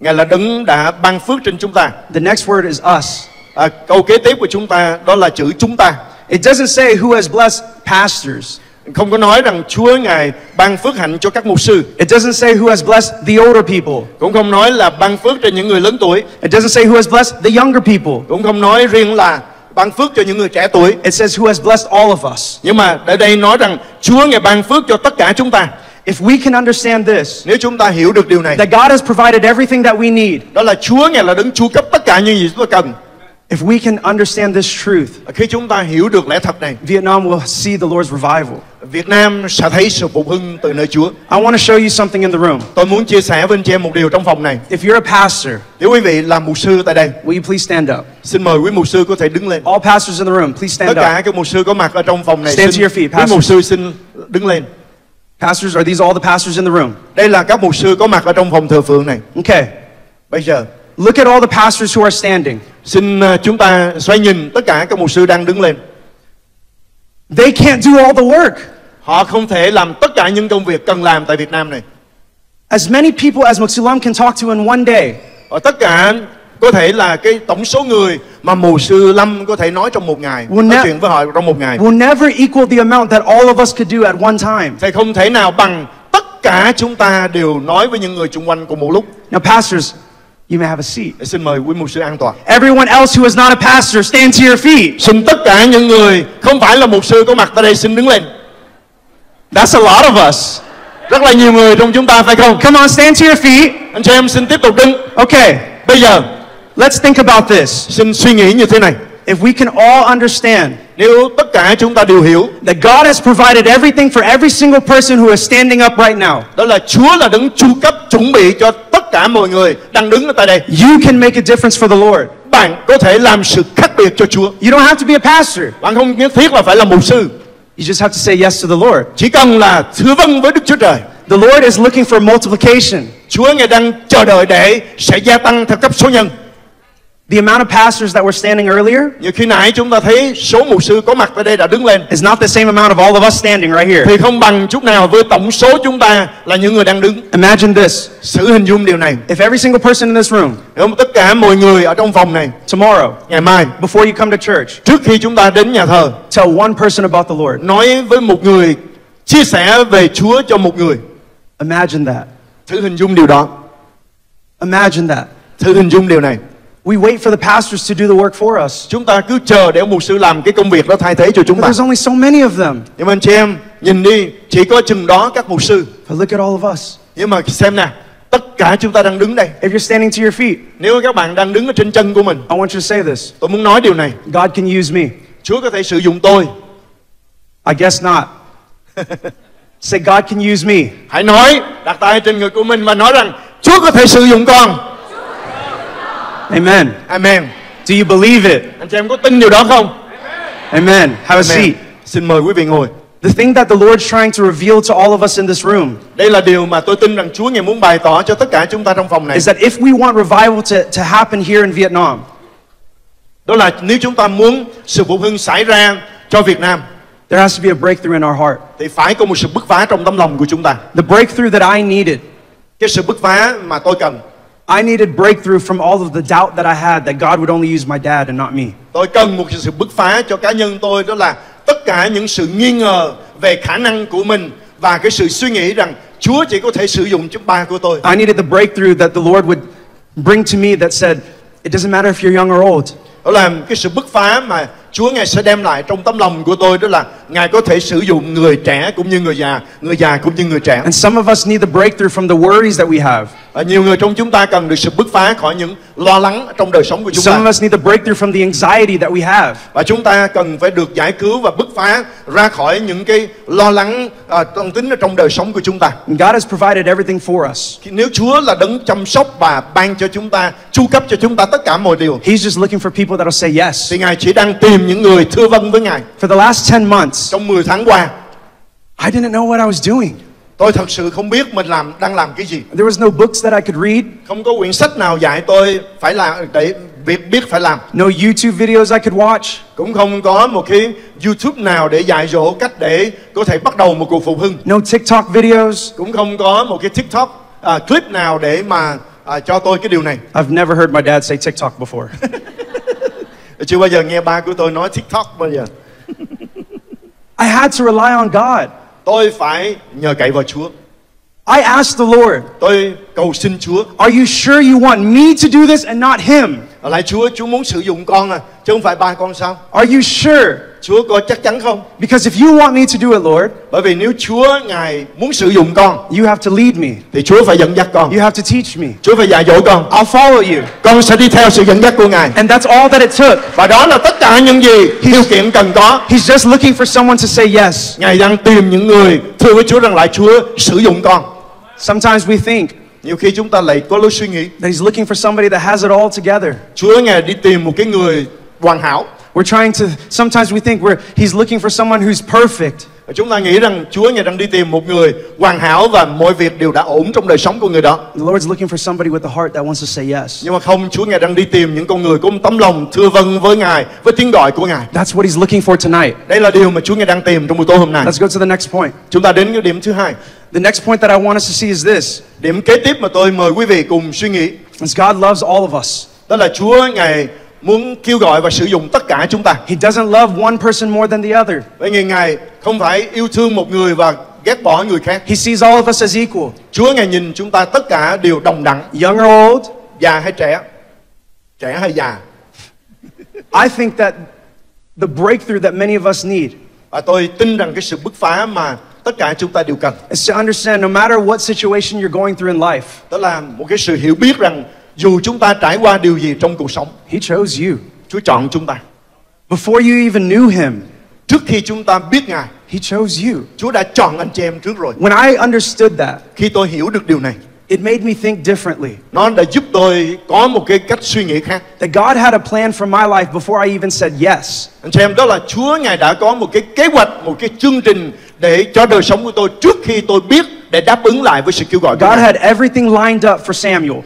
Ngài là đấng đã ban phước trên chúng ta. the next word is us. à, câu kế tiếp của chúng ta đó là chữ chúng ta It doesn't say who has blessed pastors. không có nói rằng Chúa ngài ban phước hạnh cho các mục sư It doesn't say who has blessed the older people. cũng không nói là ban phước cho những người lớn tuổi It doesn't say who has blessed the younger people. cũng không nói riêng là ban phước cho những người trẻ tuổi It says who has blessed all of us. nhưng mà ở đây nói rằng Chúa ngài ban phước cho tất cả chúng ta If we can understand this, nếu chúng ta hiểu được điều này that God has provided everything that we need, đó là Chúa ngài là đấng chu cấp tất cả những gì chúng ta cần if we can understand this truth, khi chúng ta hiểu được lẽ thật này Vietnam will see the Lord's revival. Việt Nam sẽ thấy sự phục hưng từ nơi Chúa I want to show you something in the room. tôi muốn chia sẻ với anh chị em một điều trong phòng này If you're a pastor, nếu quý vị là mục sư tại đây will you please stand up? xin mời quý mục sư có thể đứng lên All pastors in the room, please tất stand cả up. các mục sư có mặt ở trong phòng này Stand xin to your feet, quý pastors. mục sư xin đứng lên Pastors, are these all the pastors in the room? đây là các mục sư có mặt ở trong phòng thờ phượng này Okay. bây giờ Look at all the pastors who are standing. Xin ờ, chúng ta xoay nhìn tất cả các mục sư đang đứng lên. They can't do all the work. họ không thể làm tất cả những công việc cần làm tại Việt Nam này. As many people as Muksulam can talk to in one day, Ở tất cả có thể là cái tổng số người mà mù sư Lâm có thể nói trong một ngày Well, nói chuyện với họ trong một ngày. Will never equal the amount that all of us could do at one time. thì không thể nào bằng tất cả chúng ta đều nói với những người xung quanh cùng một lúc. Now, pastors, you may have a seat. xin mời quý mục sư an toàn Everyone else who is not a pastor, stand to your feet. xin tất cả những người không phải là mục sư có mặt tại đây xin đứng lên That's a lot of us. rất là nhiều người trong chúng ta phải không Come on, stand to your feet. anh chị em xin tiếp tục đứng Okay, bây giờ let's think about this. xin suy nghĩ như thế này If we can all understand nếu tất cả chúng ta đều hiểu that God has provided everything for every single person who is standing up right now, đó là Chúa là đấng chu cấp chuẩn bị cho tất cả mọi người đang đứng ở tại đây you can make a difference for the Lord. bạn có thể làm sự khác biệt cho Chúa You don't have to be a pastor. bạn không nhất thiết là phải là mục sư You just have to say yes to the Lord. chỉ cần là thưa vâng với Đức Chúa Trời The Lord is looking for multiplication. Chúa ngài đang chờ đợi để sẽ gia tăng theo cấp số nhân The amount of pastors that were standing earlier như khi nãy chúng ta thấy số mục sư có mặt tại đây đã đứng lên is not the same amount of all of us standing right here. thì không bằng chút nào với tổng số chúng ta là những người đang đứng Imagine this. sự hình dung điều này If every single person in this room Nếu tất cả mọi người ở trong phòng này tomorrow, ngày mai before you come to church, trước khi chúng ta đến nhà thờ tell one person about the Lord, nói với một người chia sẻ về Chúa cho một người imagine that. thử hình dung điều đó Imagine that. thử hình dung điều này We wait for the pastors to do the work for us. chúng ta cứ chờ để mục sư làm cái công việc đó thay thế cho chúng But ta there's only so many of them. nhưng mà anh chị em nhìn đi chỉ có chừng đó các mục sư But look at all of us. nhưng mà xem nè tất cả chúng ta đang đứng đây If you're standing to your feet, nếu các bạn đang đứng ở trên chân của mình I want you to say this tôi muốn nói điều này God can use me. Chúa có thể sử dụng tôi I guess not. say, God can use me. hãy nói đặt tay trên người của mình và nói rằng Chúa có thể sử dụng con Amen. Amen Do you believe it? anh chị em có tin điều đó không Amen. Have a seat. Xin mời quý vị ngồi The thing that the Lord's trying to reveal to all of us in this room Đây là điều mà tôi tin rằng Chúa ngài muốn bày tỏ cho tất cả chúng ta trong phòng này. is that if we want revival to, to happen here in Vietnam, Đó là nếu chúng ta muốn sự phục hưng xảy ra cho Việt Nam there has to be a breakthrough in our heart. thì phải có một sự bứt phá trong tấm lòng của chúng ta. The breakthrough that I needed, Cái sự bứt phá mà tôi cần. I needed breakthrough from all of the doubt that I had that God would only use my dad and not me. Tôi cần một sự bứt phá cho cá nhân tôi đó là tất cả những sự nghi ngờ về khả năng của mình và cái sự suy nghĩ rằng Chúa chỉ có thể sử dụng chúng ba của tôi. I needed the breakthrough that the Lord would bring to me that said, it doesn't matter if you're young or old. Đó là cái sự bứt phá mà Chúa Ngài sẽ đem lại trong tấm lòng của tôi đó là Ngài có thể sử dụng người trẻ cũng như người già, người già cũng như người trẻ. And some of us need the breakthrough from the worries that we have. Nhiều người trong chúng ta cần được sự bứt phá khỏi những lo lắng trong đời sống của chúng Some of ta. us need breakthrough from the anxiety that we have. Và chúng ta cần phải được giải cứu và bứt phá ra khỏi những cái lo lắng à, tâm tính ở trong đời sống của chúng ta. And God has provided everything for us. Nếu Chúa là đấng chăm sóc và ban cho chúng ta, chu cấp cho chúng ta tất cả mọi điều, He's just looking for people that'll say yes. thì Ngài chỉ đang tìm những người thưa vâng với Ngài. For the last 10 months, Trong 10 tháng qua, I didn't know what I was doing. Tôi thật sự không biết mình làm đang làm cái gì. There was no books that I could read, Không có quyển sách nào dạy tôi phải làm để việc biết phải làm. no YouTube videos I could watch. Cũng không có một cái YouTube nào để dạy dỗ cách để có thể bắt đầu một cuộc phục hưng. No TikTok videos. Cũng không có một cái TikTok à, clip nào để mà à, cho tôi cái điều này. I've never heard my dad say TikTok before. chưa bao giờ nghe ba của tôi nói TikTok bao giờ I had to rely on God. Tôi phải nhờ cậy vào Chúa. I asked the Lord, tôi cầu xin Chúa Are you sure you want me to do this and not him? lại Chúa Chúa muốn sử dụng con à chứ không phải ba con sao Are you sure? Chúa có chắc chắn không Because if you want me to do it, Lord, bởi vì nếu Chúa ngài muốn sử dụng con you have to lead me. thì Chúa phải dẫn dắt con You have to teach me. Chúa phải dạy dỗ con I'll follow you. con sẽ đi theo sự dẫn dắt của ngài And that's all that it took. và đó là tất cả những gì điều kiện cần có He's just looking for someone to say yes. ngài đang tìm những người thưa với Chúa rằng lại Chúa sử dụng con Sometimes we think nhiều khi chúng ta lại có lối suy nghĩ that He's looking for somebody that has it all together. Chúa ngài đi tìm một cái người hoàn hảo We're trying to, sometimes we think we're, He's looking for someone who's perfect. Và chúng ta nghĩ rằng Chúa ngài đang đi tìm một người hoàn hảo và mọi việc đều đã ổn trong đời sống của người đó The Lord's looking for somebody with a heart that wants to say yes. nhưng mà không Chúa ngài đang đi tìm những con người có một tấm lòng thưa vâng với ngài với tiếng gọi của ngài That's what He's looking for tonight. đây là điều mà Chúa ngài đang tìm trong buổi tối hôm nay Let's go to the next point. chúng ta đến cái điểm thứ hai The next point that I want us to see is this điểm kế tiếp mà tôi mời quý vị cùng suy nghĩ is God loves all of us. đó là Chúa ngài muốn kêu gọi và sử dụng tất cả chúng ta. He doesn't love one person more than the other. bởi vì ngài không phải yêu thương một người và ghét bỏ người khác. He sees all of us as equal, Chúa ngài nhìn chúng ta tất cả đều đồng đẳng. Young or old. già hay trẻ? Trẻ hay già? I think that the breakthrough that many of us need và tôi tin rằng cái sự bứt phá mà tất cả chúng ta đều cần is to understand no matter what situation you're going through in life, đó là một cái sự hiểu biết rằng dù chúng ta trải qua điều gì trong cuộc sống He chose you. Chúa chọn chúng ta Before you even knew Him, trước khi chúng ta biết ngài He chose you. Chúa đã chọn anh chị em trước rồi When I understood that, khi tôi hiểu được điều này it made me think differently. nó đã giúp tôi có một cái cách suy nghĩ khác That God had a plan for my life before I even said yes. anh chị em đó là Chúa ngài đã có một cái kế hoạch một cái chương trình để cho đời sống của tôi trước khi tôi biết để đáp ứng lại với sự kêu gọi God had everything lined up for Samuel.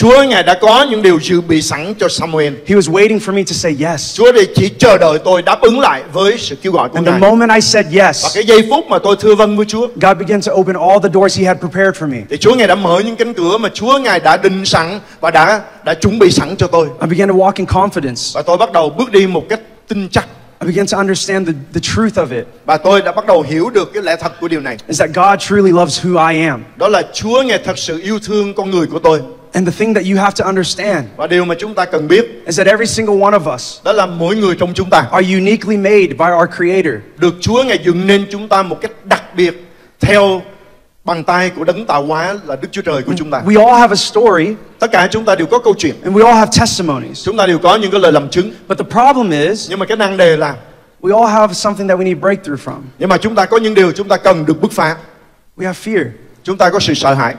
Chúa ngài đã có những điều dự bị sẵn cho Samuel He was waiting for me to say yes. Chúa để chỉ chờ đợi tôi đáp ứng lại với sự kêu gọi của And the ngài moment I said và yes, cái giây phút mà tôi thưa vâng với Chúa God began to open all the doors He had prepared for me. thì Chúa ngài đã mở những cánh cửa mà Chúa ngài đã định sẵn và đã đã chuẩn bị sẵn cho tôi I began to walk in confidence. và tôi bắt đầu bước đi một cách tin chắc I began to understand the, the truth of it và tôi đã bắt đầu hiểu được cái lẽ thật của điều này is that God truly loves who I am. đó là Chúa ngài thật sự yêu thương con người của tôi And the thing that you have to understand và điều mà chúng ta cần biết is that every single one of us đó là mỗi người trong chúng ta are uniquely made by our Creator. được Chúa ngài dựng nên chúng ta một cách đặc biệt theo bàn tay của đấng tạo hóa là Đức Chúa Trời của chúng ta We all have a story tất cả chúng ta đều có câu chuyện and we all have testimonies. chúng ta đều có những cái lời làm chứng But the problem is, nhưng mà cái năng đề là we all have something that we need breakthrough from. nhưng mà chúng ta có những điều chúng ta cần được bứt phá We have fear chúng ta có sự sợ hãi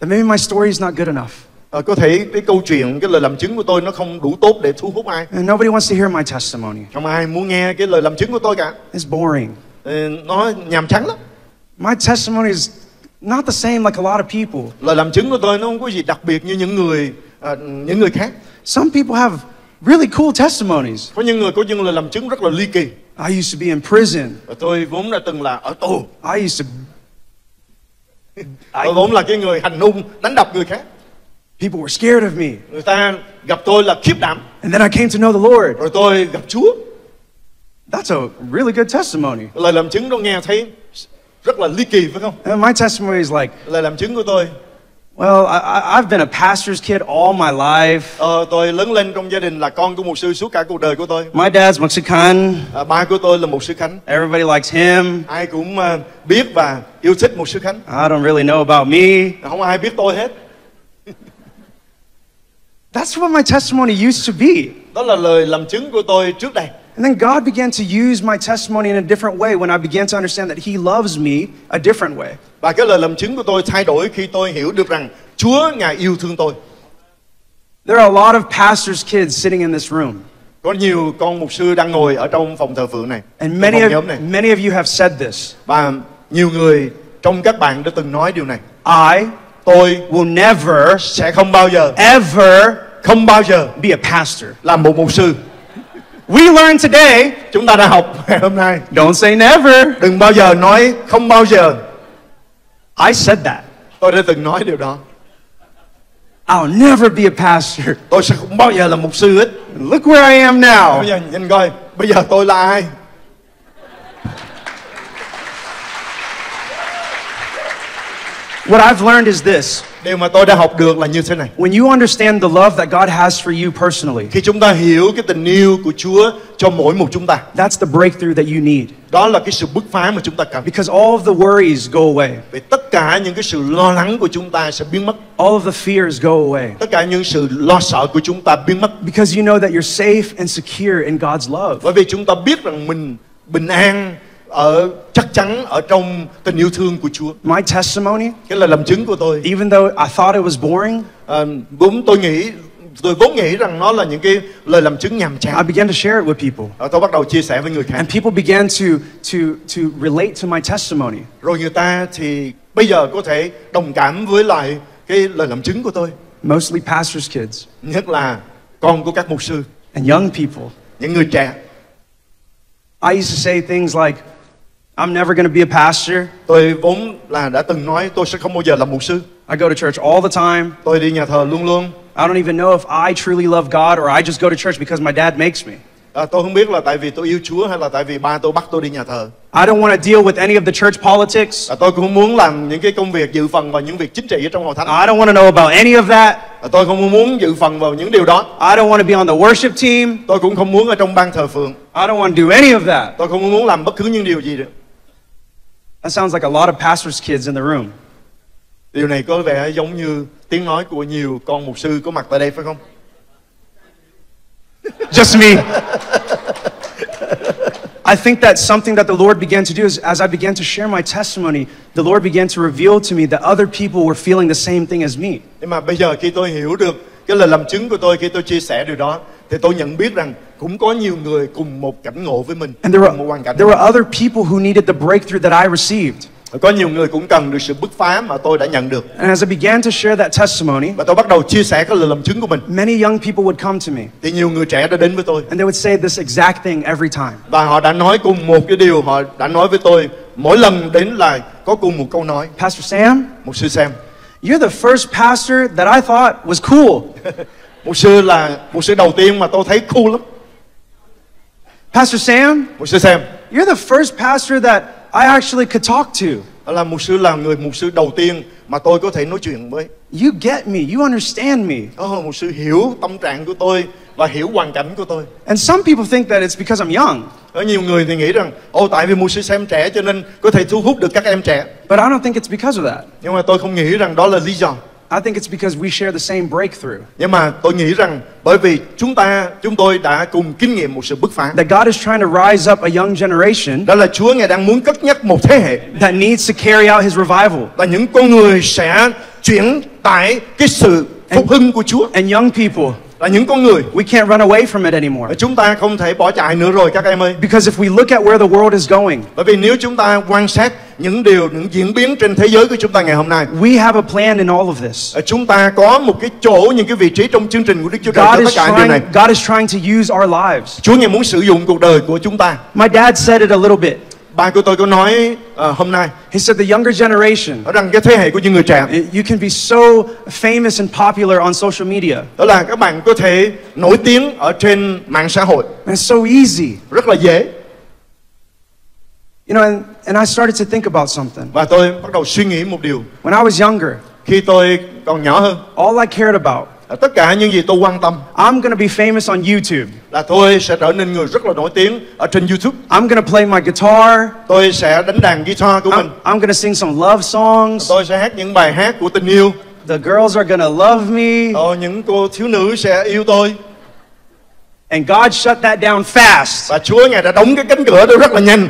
that maybe my story is not good enough. Ờ, có thể cái câu chuyện cái lời làm chứng của tôi nó không đủ tốt để thu hút ai And nobody wants to hear my testimony. không ai muốn nghe cái lời làm chứng của tôi cả It's boring. Ờ, nó nhàm chán lắm My testimony is not the same like a lot of people. lời làm chứng của tôi nó không có gì đặc biệt như những người à, những người khác Some people have really cool testimonies. có những người có những lời làm chứng rất là ly kỳ I used to be in prison. và tôi vốn đã từng là ở tù I used to. tôi vốn là cái người hành hung đánh đập người khác People were scared of me. người ta gặp tôi là khiếp đảm And then I came to know the Lord. rồi tôi gặp Chúa That's a really good testimony. lời làm chứng đó nghe thấy rất là ly kỳ phải không And my testimony is like, lời làm chứng của tôi well, I, I've been a pastor's kid all my life. ờ, tôi lớn lên trong gia đình là con của một sư suốt cả cuộc đời của tôi My dad's Mexican. à, ba của tôi là một sư khánh Everybody likes him. ai cũng à, biết và yêu thích một sư khánh I don't really know about me. không ai biết tôi hết That's what my testimony used to be. đó là lời làm chứng của tôi trước đây And then God began to use my testimony in a different way when I began to understand that He loves me a different way. và cái lời làm chứng của tôi thay đổi khi tôi hiểu được rằng Chúa ngài yêu thương tôi There are a lot of pastors' kids sitting in this room. có nhiều con mục sư đang ngồi ở trong phòng thờ phượng này And many of, này many of you have said this. và nhiều người trong các bạn đã từng nói điều này I tôi will never, sẽ không bao giờ ever không bao giờ be a pastor. làm một mục sư We learned today chúng ta đã học ngày hôm nay don't say never. đừng bao giờ nói không bao giờ I said that. tôi đã từng nói điều đó I'll never be a pastor. tôi sẽ không bao giờ là mục sư hết Look where I am now. bây giờ nhìn coi bây giờ tôi là ai What I've learned is this. điều mà tôi đã học được là như thế này When you understand the love that God has for you personally, khi chúng ta hiểu cái tình yêu của Chúa cho mỗi một chúng ta that's the breakthrough that you need. đó là cái sự bứt phá mà chúng ta cần Because all of the worries go away. vì tất cả những cái sự lo lắng của chúng ta sẽ biến mất All of the fears go away. tất cả những sự lo sợ của chúng ta biến mất Because you know that you're safe and secure in God's love. bởi vì chúng ta biết rằng mình bình an ở chắc chắn ở trong tình yêu thương của Chúa. My testimony, cái lời làm chứng của tôi. even though I thought it was boring, à, vốn tôi nghĩ tôi vốn nghĩ rằng nó là những cái lời làm chứng nhàm I chán began to share it with people. Và tôi bắt đầu chia sẻ với người khác. And people began to, to, to relate to my testimony. rồi người ta thì bây giờ có thể đồng cảm với lại cái lời làm chứng của tôi. Mostly pastors' kids. Nhất là con của các mục sư. And young people. những người trẻ. I used to say things like, I'm never going to be a pastor. tôi vốn là đã từng nói tôi sẽ không bao giờ làm mục sư I go to church all the time. tôi đi nhà thờ luôn luôn I don't even know if I truly love God or I just go to church because my dad makes me. à, tôi không biết là tại vì tôi yêu Chúa hay là tại vì ba tôi bắt tôi đi nhà thờ I don't want to deal with any of the church politics. à, tôi cũng muốn làm những cái công việc dự phần vào những việc chính trị ở trong hội thánh I don't want to know about any of that. à, tôi không muốn dự phần vào những điều đó I don't want to be on the worship team. tôi cũng không muốn ở trong ban thờ phượng I don't want to do any of that. tôi không muốn làm bất cứ những điều gì được That sounds like a lot of pastors' kids in the room. điều này có vẻ giống như tiếng nói của nhiều con mục sư có mặt tại đây phải không Just me. I think that something that the Lord began to do is as I began to share my testimony, the Lord began to reveal to me that other people were feeling the same thing as me. nhưng mà bây giờ khi tôi hiểu được cái lời làm chứng của tôi khi tôi chia sẻ điều đó thì tôi nhận biết rằng cũng có nhiều người cùng một cảnh ngộ với mình And there cùng một hoàn were, cảnh there were other people who needed the breakthrough that I received. có nhiều người cũng cần được sự bứt phá mà tôi đã nhận được. And as I began to share that testimony, và tôi bắt đầu chia sẻ cái lời làm chứng của mình. many young people would come to me. Thì nhiều người trẻ đã đến với tôi. And they would say this exact thing every time. và họ đã nói cùng một cái điều họ đã nói với tôi. Mỗi lần đến là có cùng một câu nói. Pastor Sam, một sư xem you're the first pastor that I thought was cool. một sư là một sư đầu tiên mà tôi thấy cool lắm. Pastor Sam, một sư xem you're the first pastor that I actually could talk to. là một sư là người một sư đầu tiên mà tôi có thể nói chuyện với. You get me, you understand me. oh, một sư hiểu tâm trạng của tôi và hiểu hoàn cảnh của tôi. And some people think that it's because I'm young, có nhiều người thì nghĩ rằng ô tại vì một sư xem trẻ cho nên có thể thu hút được các em trẻ. But I don't think it's because of that. nhưng mà tôi không nghĩ rằng đó là lý do I think it's because we share the same breakthrough. nhưng mà tôi nghĩ rằng bởi vì chúng ta chúng tôi đã cùng kinh nghiệm một sự bứt phá That God is trying to rise up a young generation đó là Chúa ngài đang muốn cất nhắc một thế hệ that needs to carry out his revival. là những con người sẽ chuyển tải cái sự phục hưng của Chúa And young people, là những con người we can't run away from it anymore. chúng ta không thể bỏ chạy nữa rồi các em ơi Because if we look at where the world is going, bởi vì nếu chúng ta quan sát những điều những diễn biến trên thế giới của chúng ta ngày hôm nay we have a plan in all of this. chúng ta có một cái chỗ những cái vị trí trong chương trình của Đức Chúa Trời God cho tất is cả điều này trying, God is trying to use our lives. Chúa ngài muốn sử dụng cuộc đời của chúng ta My dad said it a little bit. Ba của tôi có nói ờ, hôm nay He said the younger generation, rằng cái thế hệ của những người trẻ you can be so famous and popular on social media. đó là các bạn có thể nổi tiếng ở trên mạng xã hội And it's so easy. rất là dễ You know, and, and I started to think about something. và tôi bắt đầu suy nghĩ một điều When I was younger, khi tôi còn nhỏ hơn all I cared about, tất cả những gì tôi quan tâm I'm gonna be famous on YouTube. là tôi sẽ trở nên người rất là nổi tiếng ở trên YouTube I'm gonna play my guitar. tôi sẽ đánh đàn guitar của mình I'm, I'm gonna sing some love songs. tôi sẽ hát những bài hát của tình yêu The girls are gonna love me. Ờ, những cô thiếu nữ sẽ yêu tôi And God shut that down fast. và Chúa ngài đã đóng cái cánh cửa đó rất là nhanh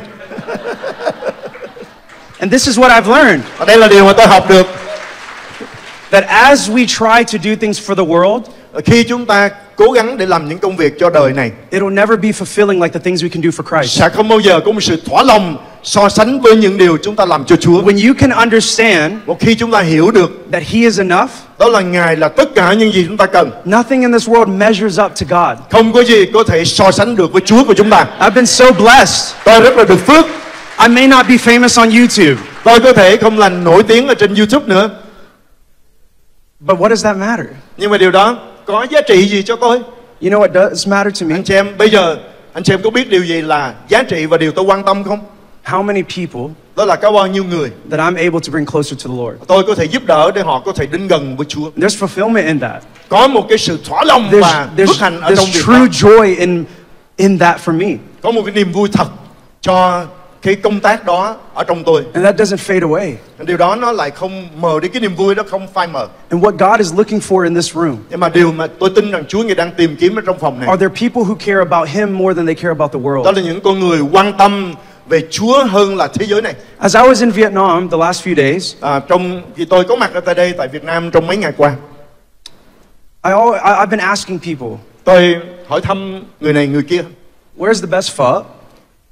And this is what I've learned và đây là điều mà tôi học được that as we try to do things for the world, khi chúng ta cố gắng để làm những công việc cho đời này it'll never be fulfilling like the things we can do for Christ. sẽ không bao giờ có một sự thỏa lòng so sánh với những điều chúng ta làm cho Chúa When you can understand một khi chúng ta hiểu được that He is enough, đó là ngài là tất cả những gì chúng ta cần nothing in this world measures up to God. không có gì có thể so sánh được với Chúa của chúng ta I've been so blessed. tôi rất là được phước I may not be famous on YouTube, tôi có thể không là nổi tiếng ở trên YouTube nữa but what does that matter? nhưng mà điều đó có giá trị gì cho tôi You know what does matter to me? Anh chị em bây giờ anh chị em có biết điều gì là giá trị và điều tôi quan tâm không? How many people Đó là có bao nhiêu người that I'm able to bring closer to the Lord? tôi có thể giúp đỡ để họ có thể đến gần với Chúa. There's fulfillment in that. Có một cái sự thỏa lòng There's, và phước there's, hạnh ở trong there's việc true đó. joy in, in that for me. Có một cái niềm vui thật cho cái công tác đó ở trong tôi. And that doesn't fade away. Điều đó nó lại không mờ đi cái niềm vui đó không phai mờ. And what God is looking for in this room Nhưng mà điều mà tôi tin rằng Chúa người đang tìm kiếm ở trong phòng này are there people who care about Him more than they care about the đó world. là những con người quan tâm về Chúa hơn là thế giới này. As I was in Vietnam the last few days, À, trong khi tôi có mặt ở tại đây tại Việt Nam trong mấy ngày qua, I, al- I, I've been asking people, tôi hỏi thăm người này người kia. where's the best pho?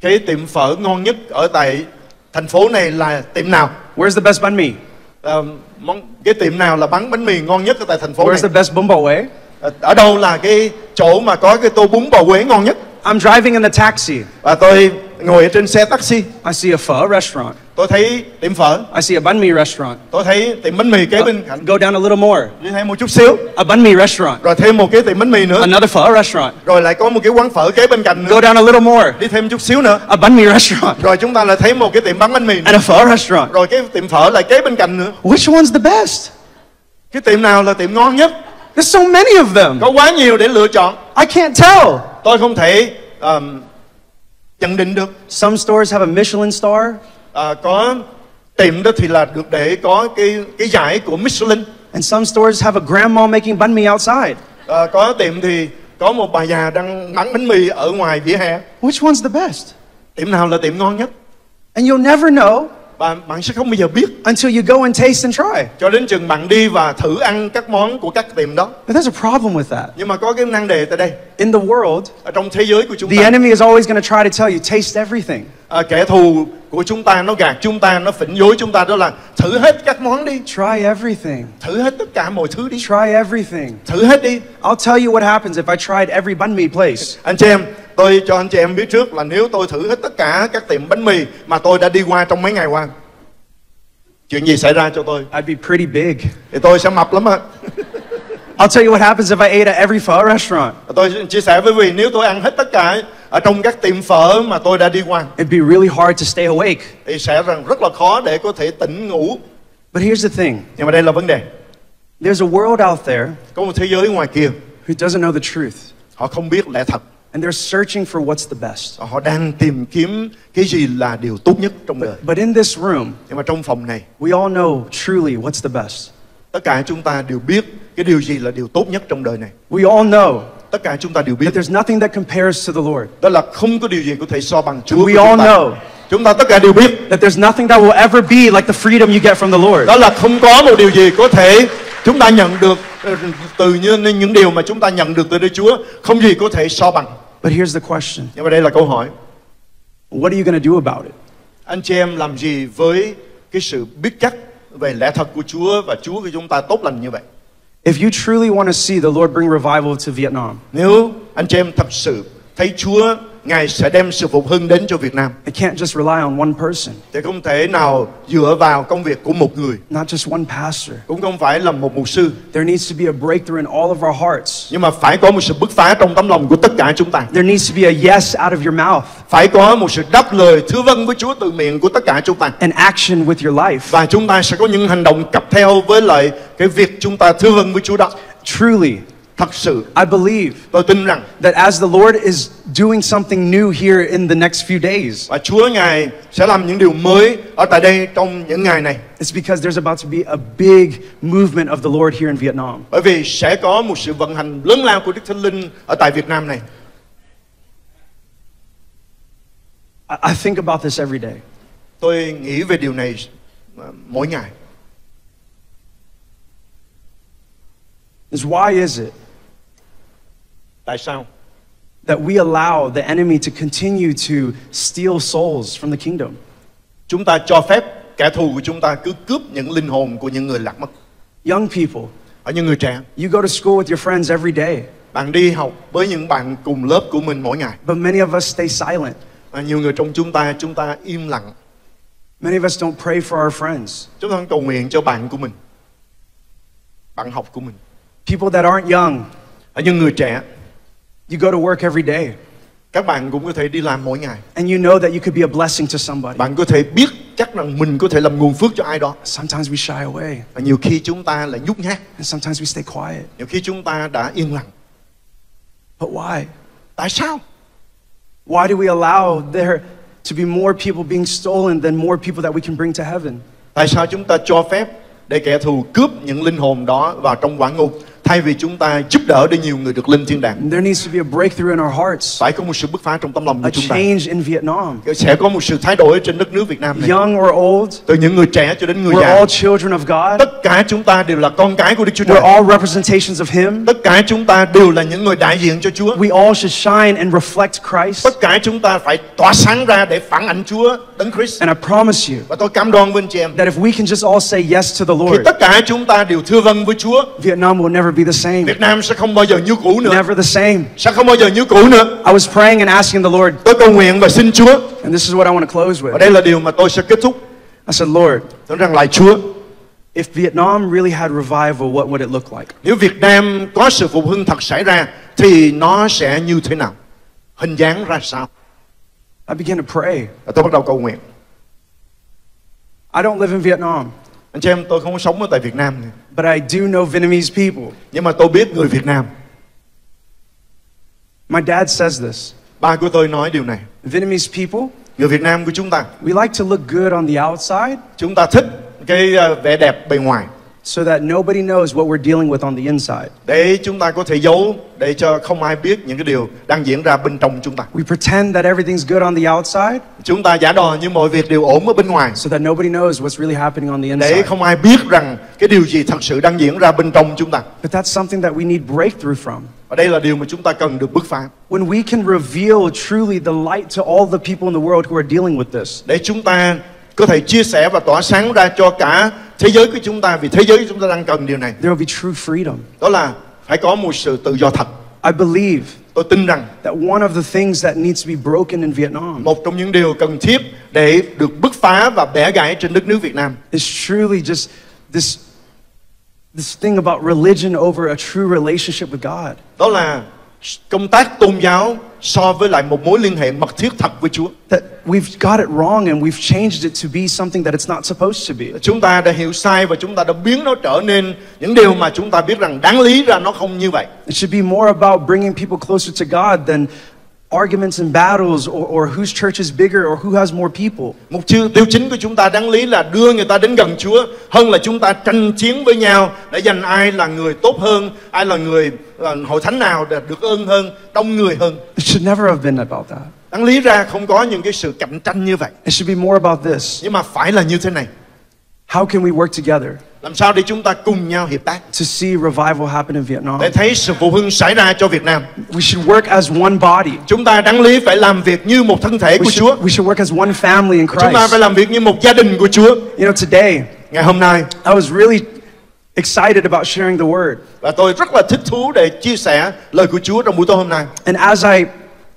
Cái tiệm phở ngon nhất ở tại thành phố này là tiệm nào? Where's the best banh mi? À, món cái tiệm nào là bán bánh mì ngon nhất ở tại thành phố Where's the này? best bún bò Huế? Ở- Ở đâu là cái chỗ mà có cái tô bún bò Huế ngon nhất? I'm driving in the taxi. Và tôi ngồi ở trên xe taxi, I see a pho restaurant. tôi thấy tiệm phở, I see a banh mi restaurant. tôi thấy tiệm bánh mì kế bên cạnh, Go down a little more. đi thêm một chút xíu, A banh mi restaurant. rồi thêm một cái tiệm bánh mì nữa, Another pho restaurant. rồi lại có một cái quán phở kế bên cạnh nữa, Go down a little more. đi thêm chút xíu nữa, A banh mi restaurant. rồi chúng ta lại thấy một cái tiệm bán bánh mì nữa, And a pho restaurant. rồi cái tiệm phở lại kế bên cạnh nữa. Which one's the best? Cái tiệm nào là tiệm ngon nhất? There's so many of them. Có quá nhiều để lựa chọn. I can't tell. Tôi không thể um, nhận định được. Some stores have a Michelin star. À, có tiệm đó thì là được để có cái cái giải của Michelin. And some stores have a grandma making banh mi outside. À, có tiệm thì có một bà già đang bán bánh mì ở ngoài vỉa hè. Which one's the best? Tiệm nào là tiệm ngon nhất? And you'll never know Bạn bạn sẽ không bao giờ biết until you go and taste and try. cho đến chừng bạn đi và thử ăn các món của các tiệm đó. But there's a problem with that. Nhưng mà có cái năng đề tại đây. In the world, Ở trong thế giới của chúng the ta, enemy is always going to try to tell you, taste everything. à, kẻ thù của chúng ta nó gạt chúng ta, nó phỉnh dối chúng ta đó là thử hết các món đi, Try everything. thử hết tất cả mọi thứ đi, Try everything. thử hết đi. I'll tell you what happens if I tried every banh mi place. Anh chị em, tôi cho anh chị em biết trước là nếu tôi thử hết tất cả các tiệm bánh mì mà tôi đã đi qua trong mấy ngày qua, chuyện gì xảy ra cho tôi? I'd be pretty big. Thì tôi sẽ mập lắm á. I'll tell you what happens if I ate at every pho restaurant. Tôi chia sẻ với vị nếu tôi ăn hết tất cả ở trong các tiệm phở mà tôi đã đi qua It'd be really hard to stay awake. thì sẽ rằng rất là khó để có thể tỉnh ngủ. But here's the thing Nhưng mà đây là vấn đề. there's a world out there Có một thế giới ngoài kia, who doesn't know the truth, họ không biết lẽ thật. and they're searching for what's the best. Họ đang tìm kiếm cái gì là điều tốt nhất trong đời. But in this room, Nhưng mà trong phòng này, we all know truly what's the best. tất cả chúng ta đều biết cái điều gì là điều tốt nhất trong đời này. We all know Tất cả chúng ta đều biết that there's nothing that compares to the Lord. đó là không có điều gì có thể so bằng Chúa. We all know. Chúng ta tất cả đều biết That there's nothing that will ever be like the freedom you get from the Lord. đó là không có một điều gì có thể chúng ta nhận được ờ, từ những những điều mà chúng ta nhận được từ Đức Chúa, không gì có thể so bằng. But here's the question Nhưng mà đây là câu hỏi, What are you going to do about it? anh chị em làm gì với cái sự biết chắc về lẽ thật của Chúa và Chúa của chúng ta tốt lành như vậy? If you truly want to see the Lord bring revival to Vietnam, Nếu anh chị em thật sự thấy Chúa Ngài sẽ đem sự phục hưng đến cho Việt Nam it can't just rely on one person, thì không thể nào dựa vào công việc của một người, not just one pastor. cũng không phải là một mục sư, There needs to be a breakthrough in all of our hearts. nhưng mà phải có một sự bứt phá trong tấm lòng của tất cả chúng ta. There needs to be a yes out of your mouth, Phải có một sự đáp lời thưa vâng với Chúa từ miệng của tất cả chúng ta. an action with your life. Và chúng ta sẽ có những hành động cặp theo với lại cái việc chúng ta thưa vâng với Chúa đó. Truly, Thật sự, I believe tôi tin rằng that as the Lord is doing something new here in the next few days, và Chúa Ngài sẽ làm những điều mới ở tại đây trong những ngày này. it's because there's about to be a big movement of the Lord here in Vietnam. Bởi vì sẽ có một sự vận hành lớn lao của Đức Thánh Linh ở tại Việt Nam này. I, I think about this every day. Tôi nghĩ về điều này ờ, mỗi ngày. Is why is it Tại sao? that we allow the enemy to continue to steal souls from the kingdom? Chúng ta cho phép kẻ thù của chúng ta cứ cướp những linh hồn của những người lạc mất. Young people, Ở những người trẻ, you go to school with your friends every day, bạn đi học với những bạn cùng lớp của mình mỗi ngày. but many of us stay silent. Và nhiều người trong chúng ta, chúng ta im lặng. Many of us don't pray for our friends. Chúng ta không cầu nguyện cho bạn của mình. Bạn học của mình. People that aren't young, Ở những người trẻ, You go to work every day, các bạn cũng có thể đi làm mỗi ngày and you know that you could be a blessing to somebody. bạn có thể biết chắc rằng mình có thể làm nguồn phước cho ai đó Sometimes we shy away, và nhiều khi chúng ta lại nhút nhát and sometimes we stay quiet. nhiều khi chúng ta đã yên lặng But why? tại sao Why do we allow there to be more people being stolen than more people that we can bring to heaven? tại sao chúng ta cho phép để kẻ thù cướp những linh hồn đó vào trong quả ngục thay vì chúng ta giúp đỡ để nhiều người được lên thiên đàng There needs to be a breakthrough in our hearts, phải có một sự bứt phá trong tâm lòng của a chúng ta change in Vietnam. sẽ có một sự thay đổi trên đất nước Việt Nam này Young or old, từ những người trẻ cho đến người we're già all children of God. tất cả chúng ta đều là con cái của Đức Chúa We're Trời all representations of Him. tất cả chúng ta đều là những người đại diện cho Chúa We all should shine and reflect Christ. tất cả chúng ta phải tỏa sáng ra để phản ảnh Chúa đấng Christ And I promise you và tôi cam đoan với anh chị em that if we can just all say yes to the Lord, tất cả chúng ta đều thưa vâng với Chúa Vietnam will never be the same. Việt Nam sẽ không bao giờ như cũ nữa Never the same. sẽ không bao giờ như cũ nữa I was praying and asking the Lord, tôi cầu nguyện và xin Chúa and this is what I want to close và with. đây là điều mà tôi sẽ kết thúc I said, Lord, tôi rằng lại Chúa if Vietnam really had revival, what would it look like? nếu Việt Nam có sự phục hưng thật xảy ra thì nó sẽ như thế nào hình dáng ra sao I began to pray. và tôi bắt đầu cầu nguyện I don't live in Vietnam, anh chị em tôi không có sống ở tại Việt Nam này. but I do know Vietnamese people. nhưng mà tôi biết người Việt Nam. My dad says this. Ba của tôi nói điều này. Vietnamese people, người Việt Nam của chúng ta. we like to look good on the outside. Chúng ta thích cái ờ, vẻ đẹp bề ngoài so that nobody knows what we're dealing with on the inside. để chúng ta có thể giấu để cho không ai biết những cái điều đang diễn ra bên trong chúng ta We pretend that everything's good on the outside chúng ta giả đò như mọi việc đều ổn ở bên ngoài so that nobody knows what's really happening on the để inside. không ai biết rằng cái điều gì thật sự đang diễn ra bên trong chúng ta But that's something that we need breakthrough from. và đây là điều mà chúng ta cần được bứt phá When we can reveal truly the light to all the people in the world who are dealing with this. để chúng ta có thể chia sẻ và tỏa sáng ra cho cả thế giới của chúng ta vì thế giới của chúng ta đang cần điều này There will be true freedom. đó là phải có một sự tự do thật I believe tôi tin rằng that one of the things that needs to be broken in Vietnam một trong những điều cần thiết để được bứt phá và bẻ gãy trên đất nước Việt Nam is truly just this this thing about religion over a true relationship with God. đó là công tác tôn giáo so với lại một mối liên hệ mật thiết thật với Chúa. That we've got it wrong and we've changed it to be something that it's not supposed to be. Chúng ta đã hiểu sai và chúng ta đã biến nó trở nên những điều mà chúng ta biết rằng đáng lý ra nó không như vậy. It should be more about bringing people closer to God than arguments and battles or, or whose church is bigger or who has more people. Mục tiêu tiêu chính của chúng ta đáng lý là đưa người ta đến gần Chúa hơn là chúng ta tranh chiến với nhau để giành ai là người tốt hơn, ai là người là hội thánh nào để được ơn hơn, đông người hơn. It should never have been about that. Đáng lý ra không có những cái sự cạnh tranh như vậy. It should be more about this. Nhưng mà phải là như thế này. How can we work together Làm sao để chúng ta cùng nhau hiệp tác to see revival happen in Vietnam? để thấy sự phụ hưng xảy ra cho Việt Nam. We should work as one body. Chúng ta đáng lý phải làm việc như một thân thể We của Chúa. should, we should work as one family in Chúng ta phải Christ. làm việc như một gia đình của Chúa. You know, today Ngày hôm nay I was really excited about sharing the word. và tôi rất là thích thú để chia sẻ lời của Chúa trong buổi tối hôm nay. And as I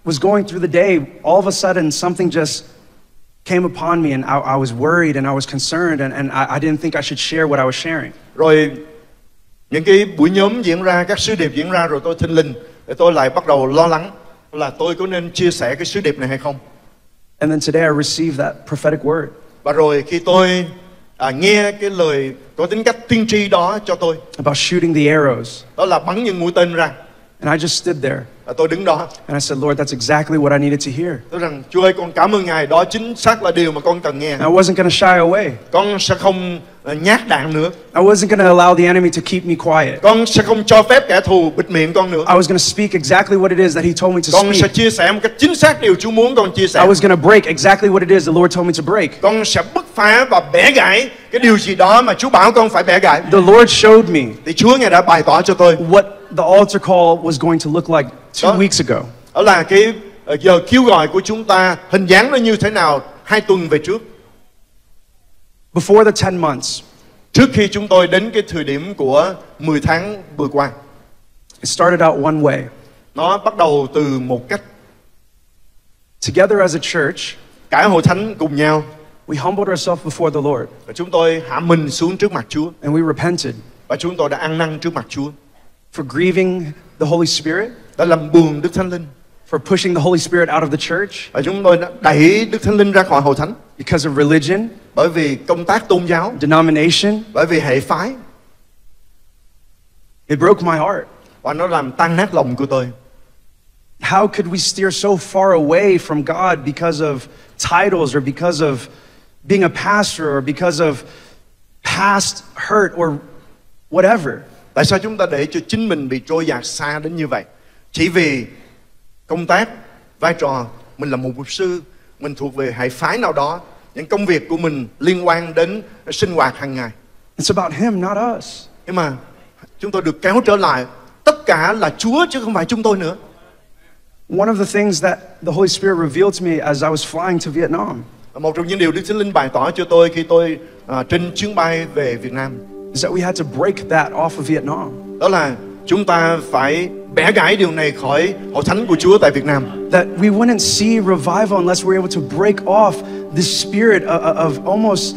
was going through the day, all of a sudden something just came upon me and I, I was worried and I was concerned and, and I, I didn't think I should share what I was sharing. Rồi những cái buổi nhóm diễn ra, các sứ điệp diễn ra rồi tôi thinh linh để tôi lại bắt đầu lo lắng là tôi có nên chia sẻ cái sứ điệp này hay không. And then today I received that prophetic word. Và rồi khi tôi à, nghe cái lời có tính cách tiên tri đó cho tôi, about shooting the arrows. đó là bắn những mũi tên ra. And I just stood there Và tôi đứng đó, and I said, Lord, that's exactly what I needed to hear. tôi rằng Chúa ơi con cảm ơn Ngài, đó chính xác là điều mà con cần nghe. And I wasn't going to shy away. Con sẽ không nhát đạn nữa, I wasn't going to allow the enemy to keep me quiet. con sẽ không cho phép kẻ thù bịt miệng con nữa. I was going to speak exactly what it is that he told me to Con sẽ speak. chia sẻ một cách chính xác điều Chúa muốn con chia sẻ. I was going to break exactly what it is the Lord told me to break. Con sẽ bứt phá và bẻ gãy cái điều gì đó mà Chúa bảo con phải bẻ gãy. The Lord showed me Thì Chúa Ngài đã bày tỏ cho tôi. what the altar call was going to look like two Đó. weeks ago. Đó là cái ờ, giờ kêu gọi của chúng ta hình dáng nó như thế nào hai tuần về trước. Before the 10 months, Trước khi chúng tôi đến cái thời điểm của 10 tháng vừa qua. it started out one way. Nó bắt đầu từ một cách. Together as a church, cả hội thánh cùng nhau. we humbled ourselves before the Lord. Và chúng tôi hạ mình xuống trước mặt Chúa. And we repented. Và chúng tôi đã ăn năn trước mặt Chúa. For grieving the Holy Spirit, đã làm buồn Đức Thánh Linh. For pushing the Holy Spirit out of the church. Và chúng tôi đã đẩy Đức Thánh Linh ra khỏi hội thánh. Because of religion, bởi vì công tác tôn giáo, denomination. bởi vì hệ phái It broke my heart. và nó làm tan nát lòng của tôi. How could we steer so far away from God because of titles or because of being a pastor or because of past hurt or whatever? Tại sao chúng ta để cho chính mình bị trôi dạt xa đến như vậy? Chỉ vì công tác, vai trò mình là một mục sư, mình thuộc về hệ phái nào đó, những công việc của mình liên quan đến sinh hoạt hàng ngày. It's about Him, not us. Nhưng mà chúng tôi được kéo trở lại, tất cả là Chúa chứ không phải chúng tôi nữa. One of the things that the Holy Spirit revealed to me as I was flying to Vietnam Một trong những điều Đức Thánh Linh bày tỏ cho tôi khi tôi à, trên chuyến bay về Việt Nam is that we had to break that off of Vietnam. đó là chúng ta phải bẻ gãy điều này khỏi hội thánh của Chúa tại Việt Nam. That we wouldn't see revival unless we're able to break off this spirit of, of almost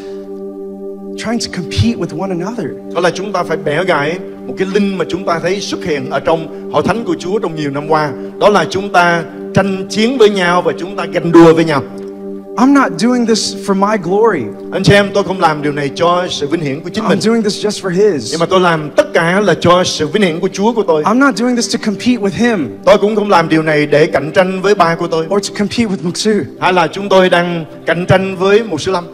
trying to compete with one another. Đó là chúng ta phải bẻ gãy một cái linh mà chúng ta thấy xuất hiện ở trong hội thánh của Chúa trong nhiều năm qua. Đó là chúng ta tranh chiến với nhau và chúng ta ganh đua với nhau. I'm not doing this for my glory. Anh chị em tôi không làm điều này cho sự vinh hiển của chính mình. I'm doing this just for His. Nhưng mà tôi làm tất cả là cho sự vinh hiển của Chúa của tôi. I'm not doing this to compete with Him Tôi cũng không làm điều này để cạnh tranh với ba của tôi. or to compete with Muksu. Hay là chúng tôi đang cạnh tranh với một sư lâm.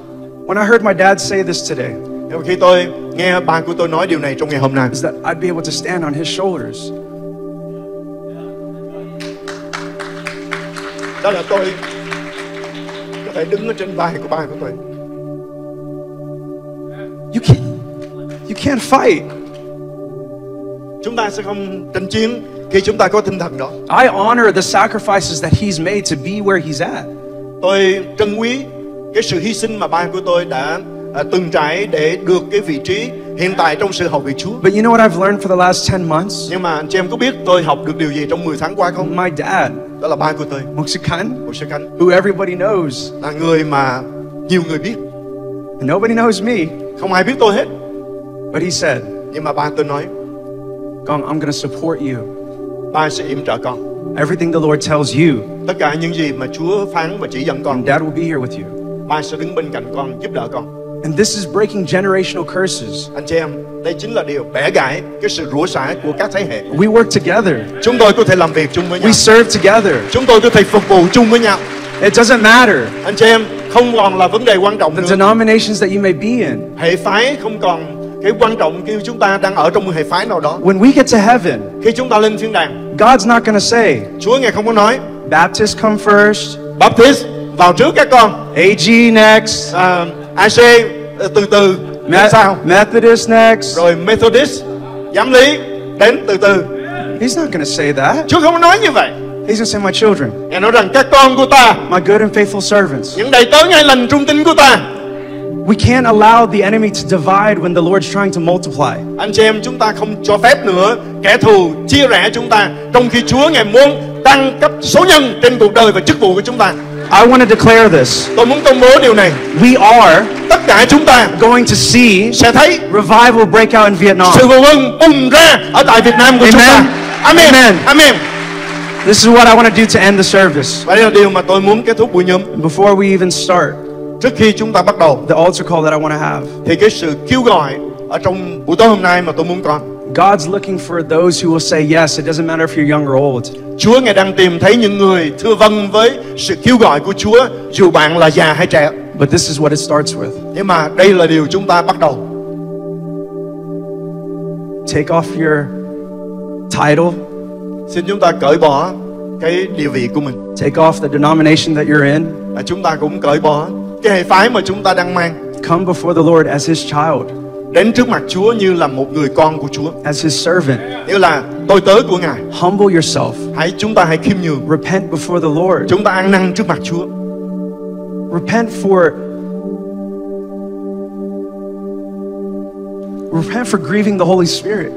When I heard my dad say this today, Nhưng khi tôi nghe ba của tôi nói điều này trong ngày hôm nay is that I'd be able to stand on His shoulders. đó là tôi thể đứng ở trên vai của ba của tôi. You can't, you can't fight. Chúng ta sẽ không tranh chiến khi chúng ta có tinh thần đó. I honor the sacrifices that He's made to be where He's at. Tôi trân quý cái sự hy sinh mà ba của tôi đã à, từng trải để được cái vị trí hiện tại trong sự hầu việc Chúa. But you know what I've learned for the last 10 months? Nhưng mà anh chị em có biết tôi học được điều gì trong 10 tháng qua không? My dad, Đó là ba của tôi, một sư khánh, who everybody knows, là người mà nhiều người biết, and nobody knows me, không ai biết tôi hết. but he said, Nhưng mà ba tôi nói, Gong, I'm going to support you. ba sẽ yểm trợ con. Everything the Lord tells you, Tất cả những gì mà Chúa phán và chỉ dẫn con, and dad will be here with you. ba sẽ đứng bên cạnh con, giúp đỡ con. And this is breaking generational curses. Anh chị em, đây chính là điều bẻ gãy cái sự rủa xả của các thế hệ. We work together, Chúng tôi có thể làm việc chung với nhau. we serve together. Chúng tôi có thể phục vụ chung với nhau. It doesn't matter Anh chị em, không còn là vấn đề quan trọng the nữa. denominations that you may be in. Hệ phái không còn cái quan trọng khi chúng ta đang ở trong một hệ phái nào đó. When we get to heaven, Khi chúng ta lên thiên đàng, God's not going to say, Chúa ngài không có nói Baptists come first, Baptist vào trước các con, AG next, à, AC ờ, từ từ đến Me- sau, Methodist next. rồi Methodist, giám lý đến từ từ. He's not going to say that. Chúa không nói như vậy. He's going to say, My children, Ngài nói rằng các con của ta, my good and faithful servants. những đầy tớ ngay lành trung tín của ta. We can't allow the enemy to divide when the Lord's trying to multiply. Anh chị em chúng ta không cho phép nữa kẻ thù chia rẽ chúng ta trong khi Chúa ngài muốn tăng cấp số nhân trên cuộc đời và chức vụ của chúng ta. I want to declare this. Tôi muốn công bố điều này. We are Tất cả chúng ta going to see sẽ thấy revival break out in Vietnam. sự vụ ân bùng ra ở tại Việt Nam của chúng ta. Amen. Amen. Amen. Amen. This is what I want to do to end the service. Và đây là điều mà tôi muốn kết thúc buổi nhóm. Before we even start, Trước khi chúng ta bắt đầu the altar call that I want to have. thì cái sự kêu gọi ở trong buổi tối hôm nay mà tôi muốn có. God's looking for those who will say yes. It doesn't matter if you're young or old. Chúa ngài đang tìm thấy những người thưa vâng với sự kêu gọi của Chúa dù bạn là già hay trẻ. But this is what it starts with. Nhưng mà đây là điều chúng ta bắt đầu. Take off your title, Xin chúng ta cởi bỏ cái địa vị của mình. take off the denomination that you're in. Và chúng ta cũng cởi bỏ cái hệ phái mà chúng ta đang mang Come before the Lord as His child, đến trước mặt Chúa như là một người con của Chúa, as His servant. như là tôi tớ của Ngài. Humble yourself. Hãy chúng ta hãy khiêm nhường, Repent before the Lord. chúng ta ăn năn trước mặt Chúa. Repent for Repent for grieving the Holy Spirit.